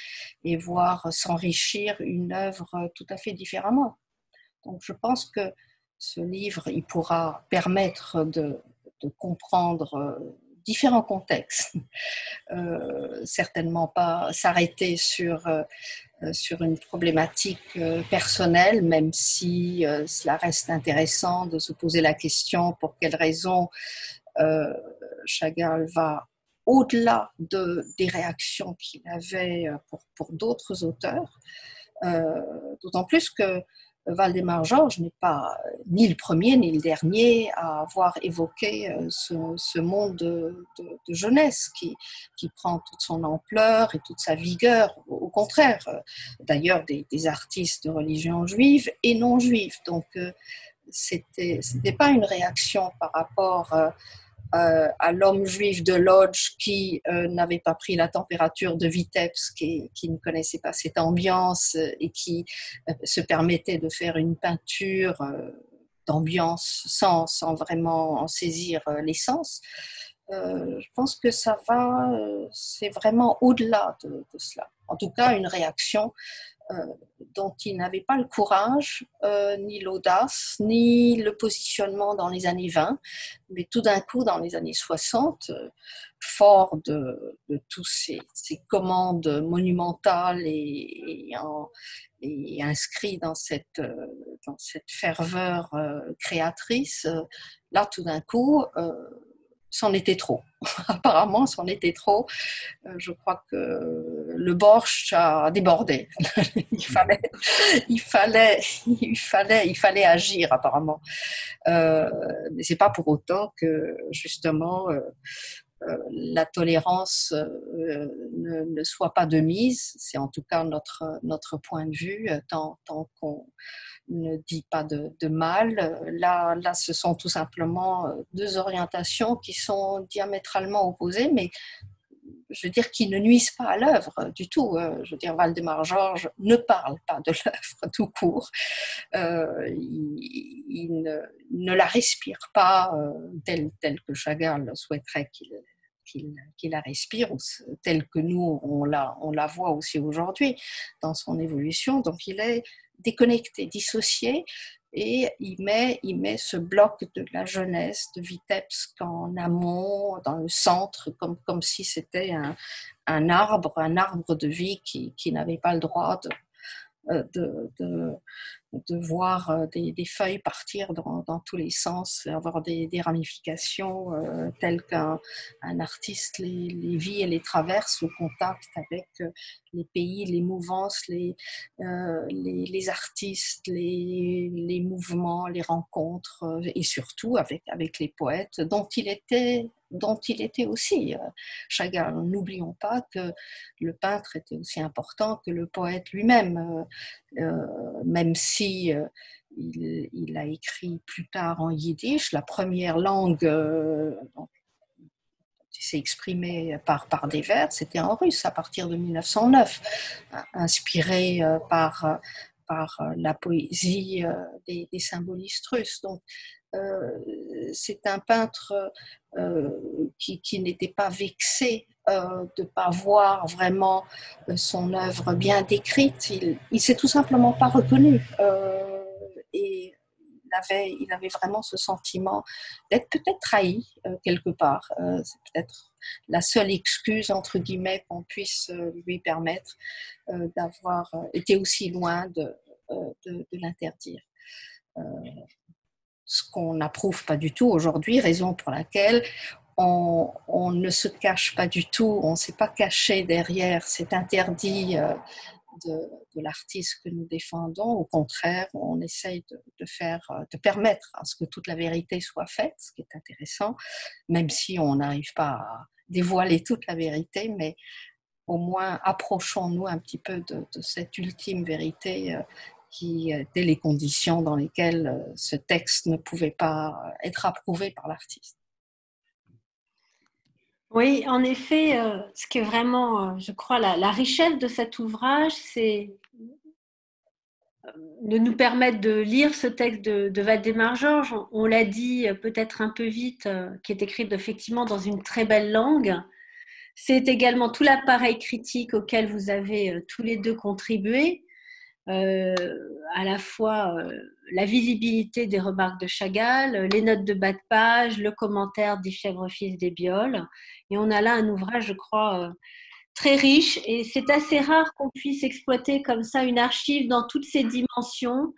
et voir s'enrichir une œuvre tout à fait différemment. Donc je pense que ce livre, il pourra permettre de, comprendre euh, différents contextes, euh, certainement pas s'arrêter sur, euh, sur une problématique personnelle, même si cela reste intéressant de se poser la question pour quelles raisons Chagall va au-delà de, des réactions qu'il avait pour d'autres auteurs, d'autant plus que Valdemar Georges n'est pas ni le premier ni le dernier à avoir évoqué ce, monde de, jeunesse qui, prend toute son ampleur et toute sa vigueur. Au contraire, d'ailleurs, des, des, artistes de religion juive et non juive. Donc, c'était c'était pas une réaction par rapport euh, à l'homme juif de Lodge qui euh, n'avait pas pris la température de Vitebsk, qui, qui ne connaissait pas cette ambiance euh, et qui se permettait de faire une peinture d'ambiance sans, vraiment en saisir l'essence. je pense que ça va, c'est vraiment au-delà de, cela. En tout cas, une réaction dont il n'avait pas le courage, euh, ni l'audace, ni le positionnement dans les années 20, mais tout d'un coup, dans les années 60, euh, fort de, tous ces, commandes monumentales et, et, inscrits dans cette, dans cette ferveur créatrice, là, tout d'un coup, c'en était trop. <laughs> Apparemment, c'en était trop. Euh, je crois que le borsch a débordé. <laughs> il, fallait, agir, apparemment. Euh, mais c'est pas pour autant que, justement, euh, la tolérance ne, ne, soit pas de mise. C'est en tout cas notre, point de vue, tant, tant qu'on ne dit pas de, mal. Là, là, ce sont tout simplement euh, deux orientations qui sont diamétralement opposées, mais je veux dire, qui ne nuisent pas à l'œuvre du tout. Euh, je veux dire, Valdemar Georges ne parle pas de <laughs> l'œuvre tout court. Euh, il, ne, la respire pas telle, que Chagall souhaiterait qu'il qu'il la respire, telle que nous, on la, on la voit aussi aujourd'hui dans son évolution. Donc il est déconnecté, dissocié, et il met, il met ce bloc de la jeunesse de Vitebsk en amont, dans le centre, comme, comme si c'était un, arbre, un arbre de vie qui, n'avait pas le droit de, euh, de voir euh, des, feuilles partir dans, tous les sens, avoir des, ramifications euh, telles qu'un un artiste les, vit et les traverse au contact avec euh, les pays, les mouvances, les, les, les, artistes, les, les, mouvements, les rencontres et surtout avec, avec les poètes dont il était dont il était aussi Chagall. N'oublions pas que le peintre était aussi important que le poète lui-même, euh, même si euh, il, a écrit plus tard en yiddish, la première langue euh, qui s'est exprimé par, des vers, c'était en russe à partir de 1909, inspiré euh, par, la poésie des, symbolistes russes. C'est un peintre qui, qui n'était pas vexé de ne pas voir vraiment son œuvre bien décrite. Il ne s'est tout simplement pas reconnu. et il avait, vraiment ce sentiment d'être peut-être trahi quelque part. C'est peut-être la seule excuse, entre guillemets, qu'on puisse lui permettre d'avoir été aussi loin de l'interdire ce qu'on n'approuve pas du tout aujourd'hui, raison pour laquelle on, ne se cache pas du tout, on ne s'est pas caché derrière cet interdit euh, de, l'artiste que nous défendons. Au contraire, on essaye de, faire, euh, de permettre à ce que toute la vérité soit faite, ce qui est intéressant, même si on n'arrive pas à dévoiler toute la vérité, mais au moins approchons-nous un petit peu de, cette ultime vérité euh, qui étaient les conditions dans lesquelles ce texte ne pouvait pas être approuvé par l'artiste. Oui, en effet, euh, ce qui est vraiment, euh, je crois, la, richesse de cet ouvrage, c'est euh, de nous permettre de lire ce texte de, de Valdemar Georges. On, l'a dit peut-être un peu vite, qui est écrit effectivement dans une très belle langue. C'est également tout l'appareil critique auquel vous avez tous les deux contribué. Euh, à la fois euh, la visibilité des remarques de Chagall, les notes de bas de page, le commentaire d'Yves Chèvre-Fils des Bioles. Et on a là un ouvrage, je crois, euh, très riche. Et c'est assez rare qu'on puisse exploiter comme ça une archive dans toutes ses dimensions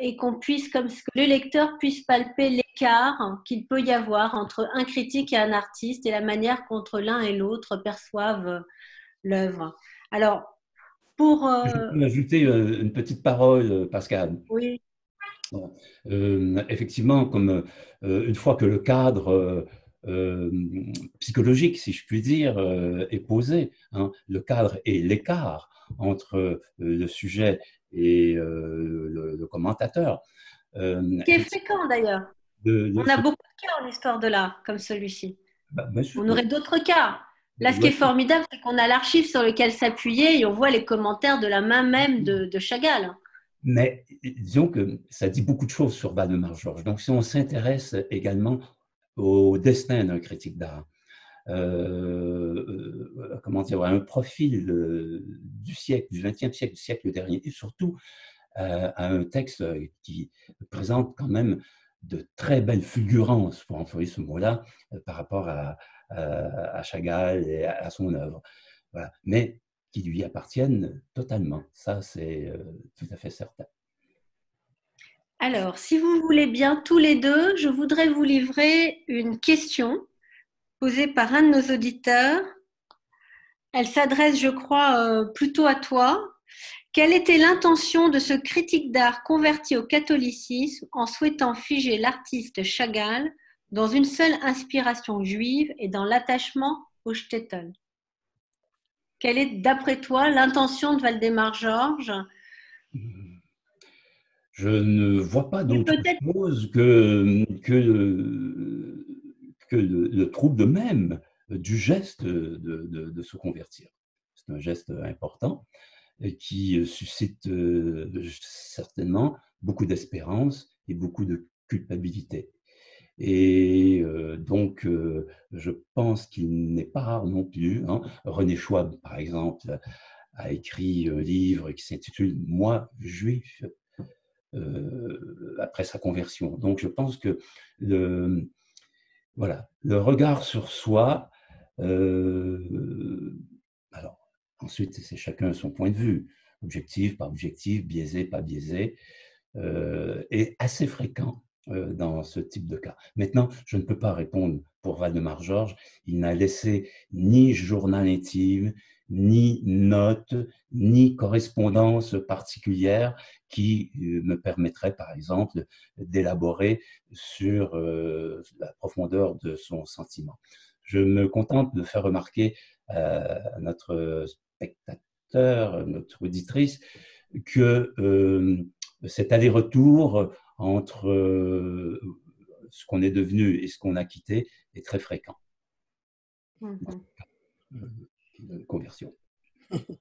et qu'on puisse, comme que le lecteur puisse palper l'écart qu'il peut y avoir entre un critique et un artiste et la manière qu'entre l'un et l'autre perçoivent l'œuvre. Alors, pour. Je peux ajouter une petite parole, Pascal. Oui. effectivement, comme une fois que le cadre psychologique, si je puis dire, est posé, hein, le cadre et l'écart entre le sujet et le, commentateur. Qui est fréquent d'ailleurs. On a beaucoup de cas en histoire de l'art, comme celui-ci. Bah, on aurait d'autres cas. Là, ce qui est formidable, c'est qu'on a l'archive sur lequel s'appuyer et on voit les commentaires de la main même de, Chagall. Mais disons que ça dit beaucoup de choses sur Valdemar-Georges. Donc, si on s'intéresse également au destin d'un critique d'art, euh, euh, comment dire, un profil du siècle, du XXe siècle, du siècle dernier, et surtout euh, à un texte qui présente quand même de très belles fulgurances, pour employer ce mot-là, par rapport à, à, Chagall et à, son œuvre. Mais qui lui appartiennent totalement. Ça, c'est tout à fait certain. Alors, si vous voulez bien, tous les deux, je voudrais vous livrer une question posée par un de nos auditeurs. Elle s'adresse, je crois, euh, plutôt à toi. Quelle était l'intention de ce critique d'art converti au catholicisme en souhaitant figer l'artiste Chagall dans une seule inspiration juive et dans l'attachement au shtetl Quelle est, d'après toi, l'intention de Valdemar Georges? Je ne vois pas d'autre chose que, que que le, trouble même du geste de, se convertir. C'est un geste important qui suscite euh, certainement beaucoup d'espérance et beaucoup de culpabilité. Et euh, donc, euh, je pense qu'il n'est pas rare non plus. Hein. René Schwab, par exemple, a écrit un livre qui s'intitule Moi, juif, après sa conversion. Donc, je pense que le, voilà, le regard sur soi. Euh, alors, ensuite, c'est chacun son point de vue, objectif, pas objectif, biaisé, pas biaisé, euh, est assez fréquent euh, dans ce type de cas. Maintenant, je ne peux pas répondre pour Valdemar Georges. Il n'a laissé ni journal intime, ni notes, ni correspondance particulière qui euh, me permettrait, par exemple, d'élaborer sur euh, la profondeur de son sentiment. Je me contente de faire remarquer à notre spectateur, notre auditrice, que cet aller-retour entre ce qu'on est devenu et ce qu'on a quitté est très fréquent. Mmh conversion. <laughs>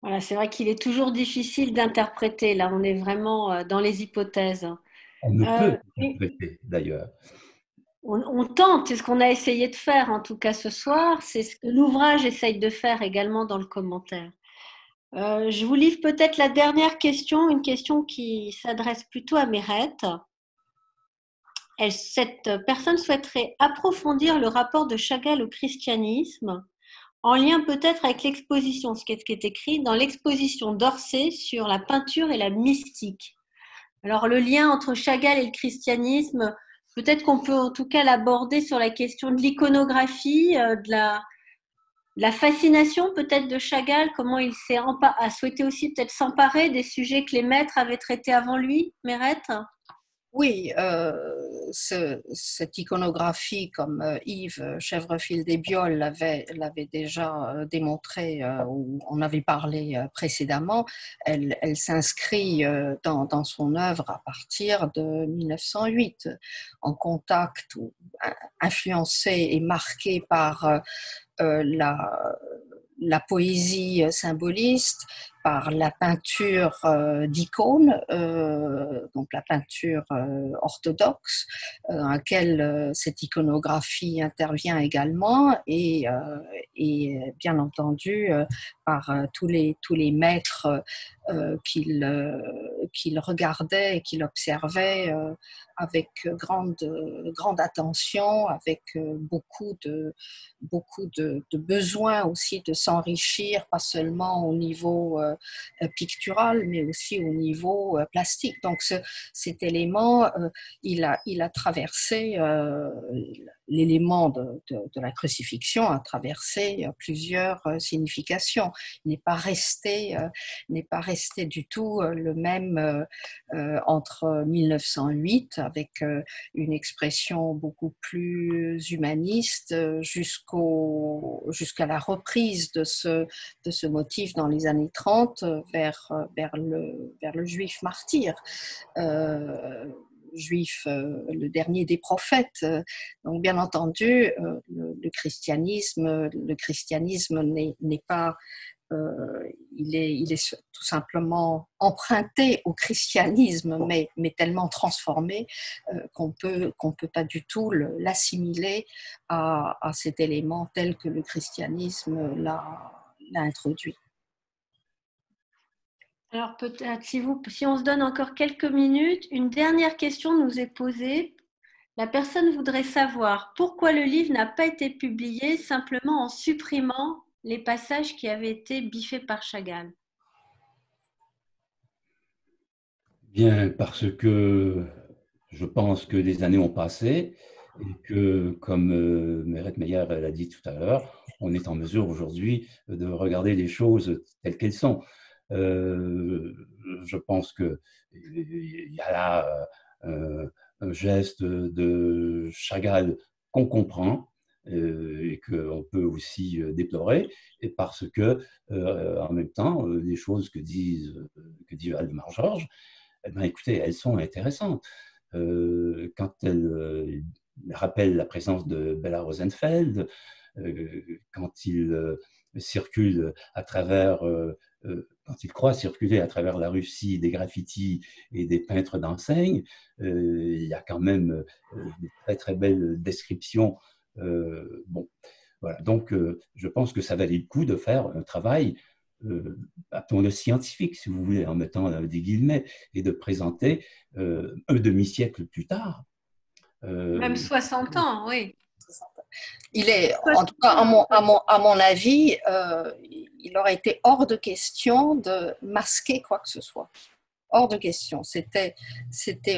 Voilà, c'est vrai qu'il est toujours difficile d'interpréter. Là, on est vraiment euh, dans les hypothèses. On ne peut euh, interpréter, d'ailleurs. On, tente, c'est ce qu'on a essayé de faire en tout cas ce soir, c'est ce que l'ouvrage essaye de faire également dans le commentaire. Euh, je vous livre peut-être la dernière question, une question qui s'adresse plutôt à Mérette. cette personne souhaiterait approfondir le rapport de Chagall au christianisme en lien peut-être avec l'exposition, ce qui est écrit dans l'exposition d'Orsay sur la peinture et la mystique. Alors le lien entre Chagall et le christianisme, peut-être qu'on peut en tout cas l'aborder sur la question de l'iconographie, euh, de la, la fascination peut-être de Chagall, comment il s'est a souhaité aussi peut-être s'emparer des sujets que les maîtres avaient traités avant lui, Mérette? Oui, euh, cette iconographie, comme euh, Yves Chèvrefil Desbiol l'avait, déjà euh, démontré ou on avait parlé précédemment, elle, s'inscrit dans, son œuvre à partir de 1908, en contact ou influencée et marquée par la, la poésie symboliste, par la peinture euh, d'icônes, euh, donc la peinture euh, orthodoxe, dans laquelle cette iconographie intervient également, et, et bien entendu par tous les, tous les maîtres qu'il qu'il regardait et qu'il observait avec grande, grande attention, avec beaucoup de, beaucoup de, besoin aussi de s'enrichir, pas seulement au niveau euh, pictural, mais aussi au niveau euh, plastique. Donc cet élément, euh, il, a, il a traversé l'élément de, la crucifixion a traversé plusieurs significations. Il n'est pas resté, n'est pas resté du tout le même entre 1908 avec une expression beaucoup plus humaniste jusqu'au jusqu'à la reprise de ce de ce motif dans les années 30 vers vers le vers le juif martyr juif, euh, le dernier des prophètes. Donc, bien entendu, euh, le, christianisme, le christianisme n'est pas euh, il, est, il, est, tout simplement emprunté au christianisme, mais, mais tellement transformé qu'on peut qu'on peut pas du tout l'assimiler à, à, cet élément tel que le christianisme l'a introduit. Alors peut-être, si, on se donne encore quelques minutes, une dernière question nous est posée. La personne voudrait savoir pourquoi le livre n'a pas été publié simplement en supprimant les passages qui avaient été biffés par Chagall. Bien, parce que je pense que les années ont passé et que, comme euh, Meret Meyer l'a dit tout à l'heure, on est en mesure aujourd'hui de regarder les choses telles qu'elles sont. Euh, je pense qu'il y a là euh, un geste de Chagall qu'on comprend euh, et qu'on peut aussi déplorer, et parce que, en même temps, les choses que, disent, que dit Valdemar Georges, eh ben, écoutez, elles sont intéressantes. quand elle rappelle la présence de Bella Rosenfeld, quand il circule à travers quand il croit circuler à travers la Russie des graffitis et des peintres d'enseigne, euh, il y a quand même euh, des très très belles descriptions. Euh, bon, voilà. Donc, je pense que ça valait le coup de faire un travail, appelons-le scientifique, si vous voulez, en mettant des guillemets, et de présenter un demi-siècle plus tard. même 60 ans, oui. Il est, en tout cas, à mon, à mon, à mon avis, euh, il aurait été hors de question de masquer quoi que ce soit hors de question. C'était,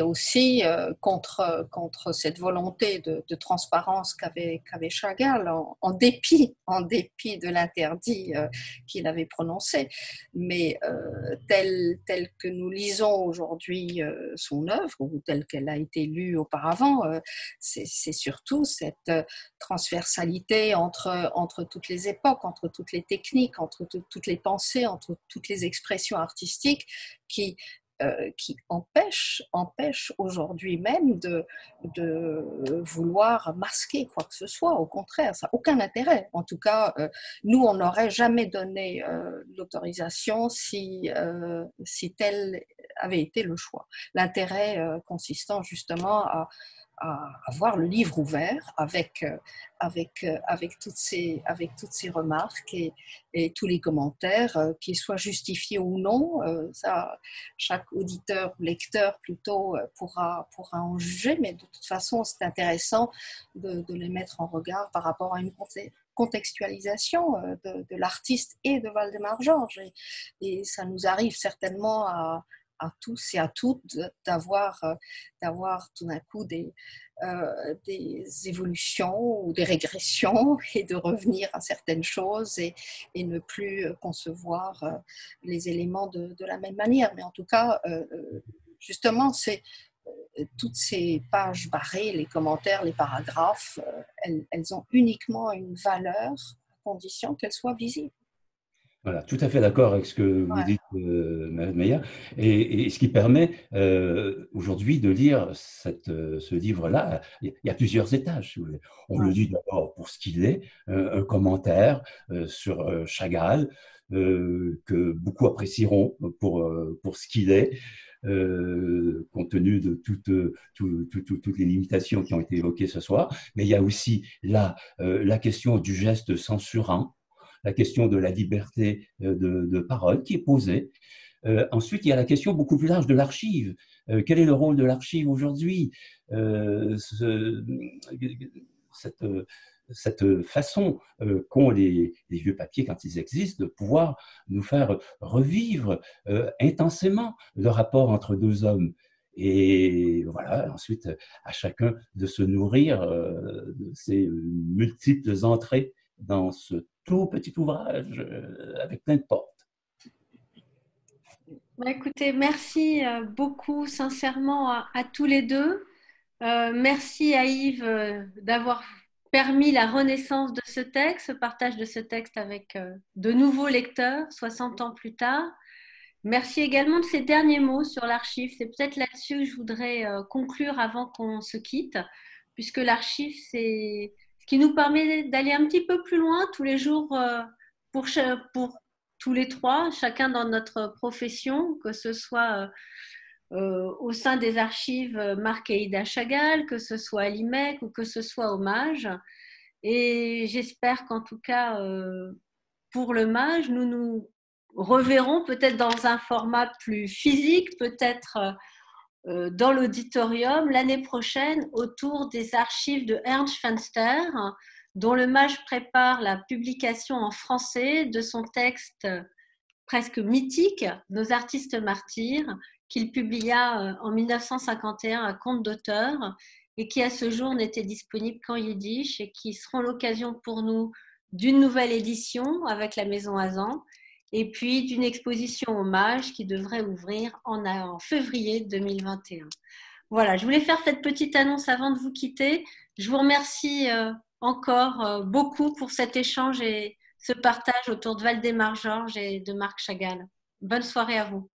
aussi euh, contre, contre cette volonté de, transparence qu'avait, qu'avait Chagall, en, dépit, en dépit de l'interdit euh, qu'il avait prononcé. Mais euh, telle, que nous lisons aujourd'hui son œuvre, ou telle qu'elle a été lue auparavant, c'est, surtout cette transversalité entre, entre toutes les époques, entre toutes les techniques, entre toutes les pensées, entre toutes les expressions artistiques qui euh, qui empêche, empêche aujourd'hui même de, vouloir masquer quoi que ce soit. Au contraire, ça n'a aucun intérêt. En tout cas, euh, nous, on n'aurait jamais donné euh, l'autorisation si, si tel avait été le choix. L'intérêt consistant justement à à, voir le livre ouvert avec, euh, avec, euh, avec, toutes, ces, avec toutes ces remarques et, et tous les commentaires, euh, qu'ils soient justifiés ou non. Ça, chaque auditeur ou lecteur plutôt pourra, pourra en juger, mais de toute façon, c'est intéressant de, les mettre en regard par rapport à une contextualisation de, de l'artiste et de Valdemar Georges. et, ça nous arrive certainement à à tous et à toutes d'avoir, euh, d'avoir tout d'un coup des, euh, des évolutions ou des régressions <laughs> et de revenir à certaines choses et, et ne plus concevoir euh, les éléments de, de, la même manière. Mais en tout cas, justement, c'est toutes ces pages barrées, les commentaires, les paragraphes, elles, elles ont uniquement une valeur à condition qu'elles soient visibles. Voilà, tout à fait d'accord avec ce que vous dites, euh, Meyer, et, ce qui permet euh, aujourd'hui de lire cette, euh, ce livre-là. Il y a plusieurs étages, si vous voulez. On le dit d'abord pour ce qu'il est, un commentaire sur Chagall, que beaucoup apprécieront pour, pour ce qu'il est. compte tenu de toutes, toutes les limitations qui ont été évoquées ce soir. Mais il y a aussi là la question du geste censurant, la question de la liberté euh, de, parole qui est posée. Euh, ensuite, il y a la question beaucoup plus large de l'archive. Euh, quel est le rôle de l'archive aujourd'hui? Cette, cette, façon qu'ont les, vieux papiers, quand ils existent, de pouvoir nous faire revivre intensément le rapport entre deux hommes Et voilà, ensuite, à chacun de se nourrir de ces multiples entrées dans ce tout petit ouvrage avec plein de portes. Bah, écoutez, merci beaucoup sincèrement à, tous les deux. merci à Yves d'avoir permis la renaissance de ce texte, ce partage de ce texte avec euh, de nouveaux lecteurs 60 ans plus tard. Merci également de ces derniers mots sur l'archive. C'est peut-être là-dessus que je voudrais euh, conclure avant qu'on se quitte, puisque l'archive, c'est ce qui nous permet d'aller un petit peu plus loin tous les jours euh, pour, tous les trois, chacun dans notre profession, que ce soit au sein des archives Marc et Ida Chagall, que ce soit à l'IMEC ou que ce soit Hommage. Et j'espère qu'en tout cas, euh, pour le mage, nous nous reverrons peut-être dans un format plus physique, peut-être euh, dans l'auditorium l'année prochaine autour des archives de Ernst Fenster, dont le mage prépare la publication en français de son texte presque mythique, Nos artistes martyrs, qu'il publia euh, en 1951 à compte d'auteur et qui à ce jour n'était disponible qu'en yiddish et qui seront l'occasion pour nous d'une nouvelle édition avec la Maison Azan et puis d'une exposition hommage qui devrait ouvrir en, en, février 2021. Voilà, je voulais faire cette petite annonce avant de vous quitter. Je vous remercie euh, encore euh, beaucoup pour cet échange et ce partage autour de Valdemar Georges et de Marc Chagall. Bonne soirée à vous.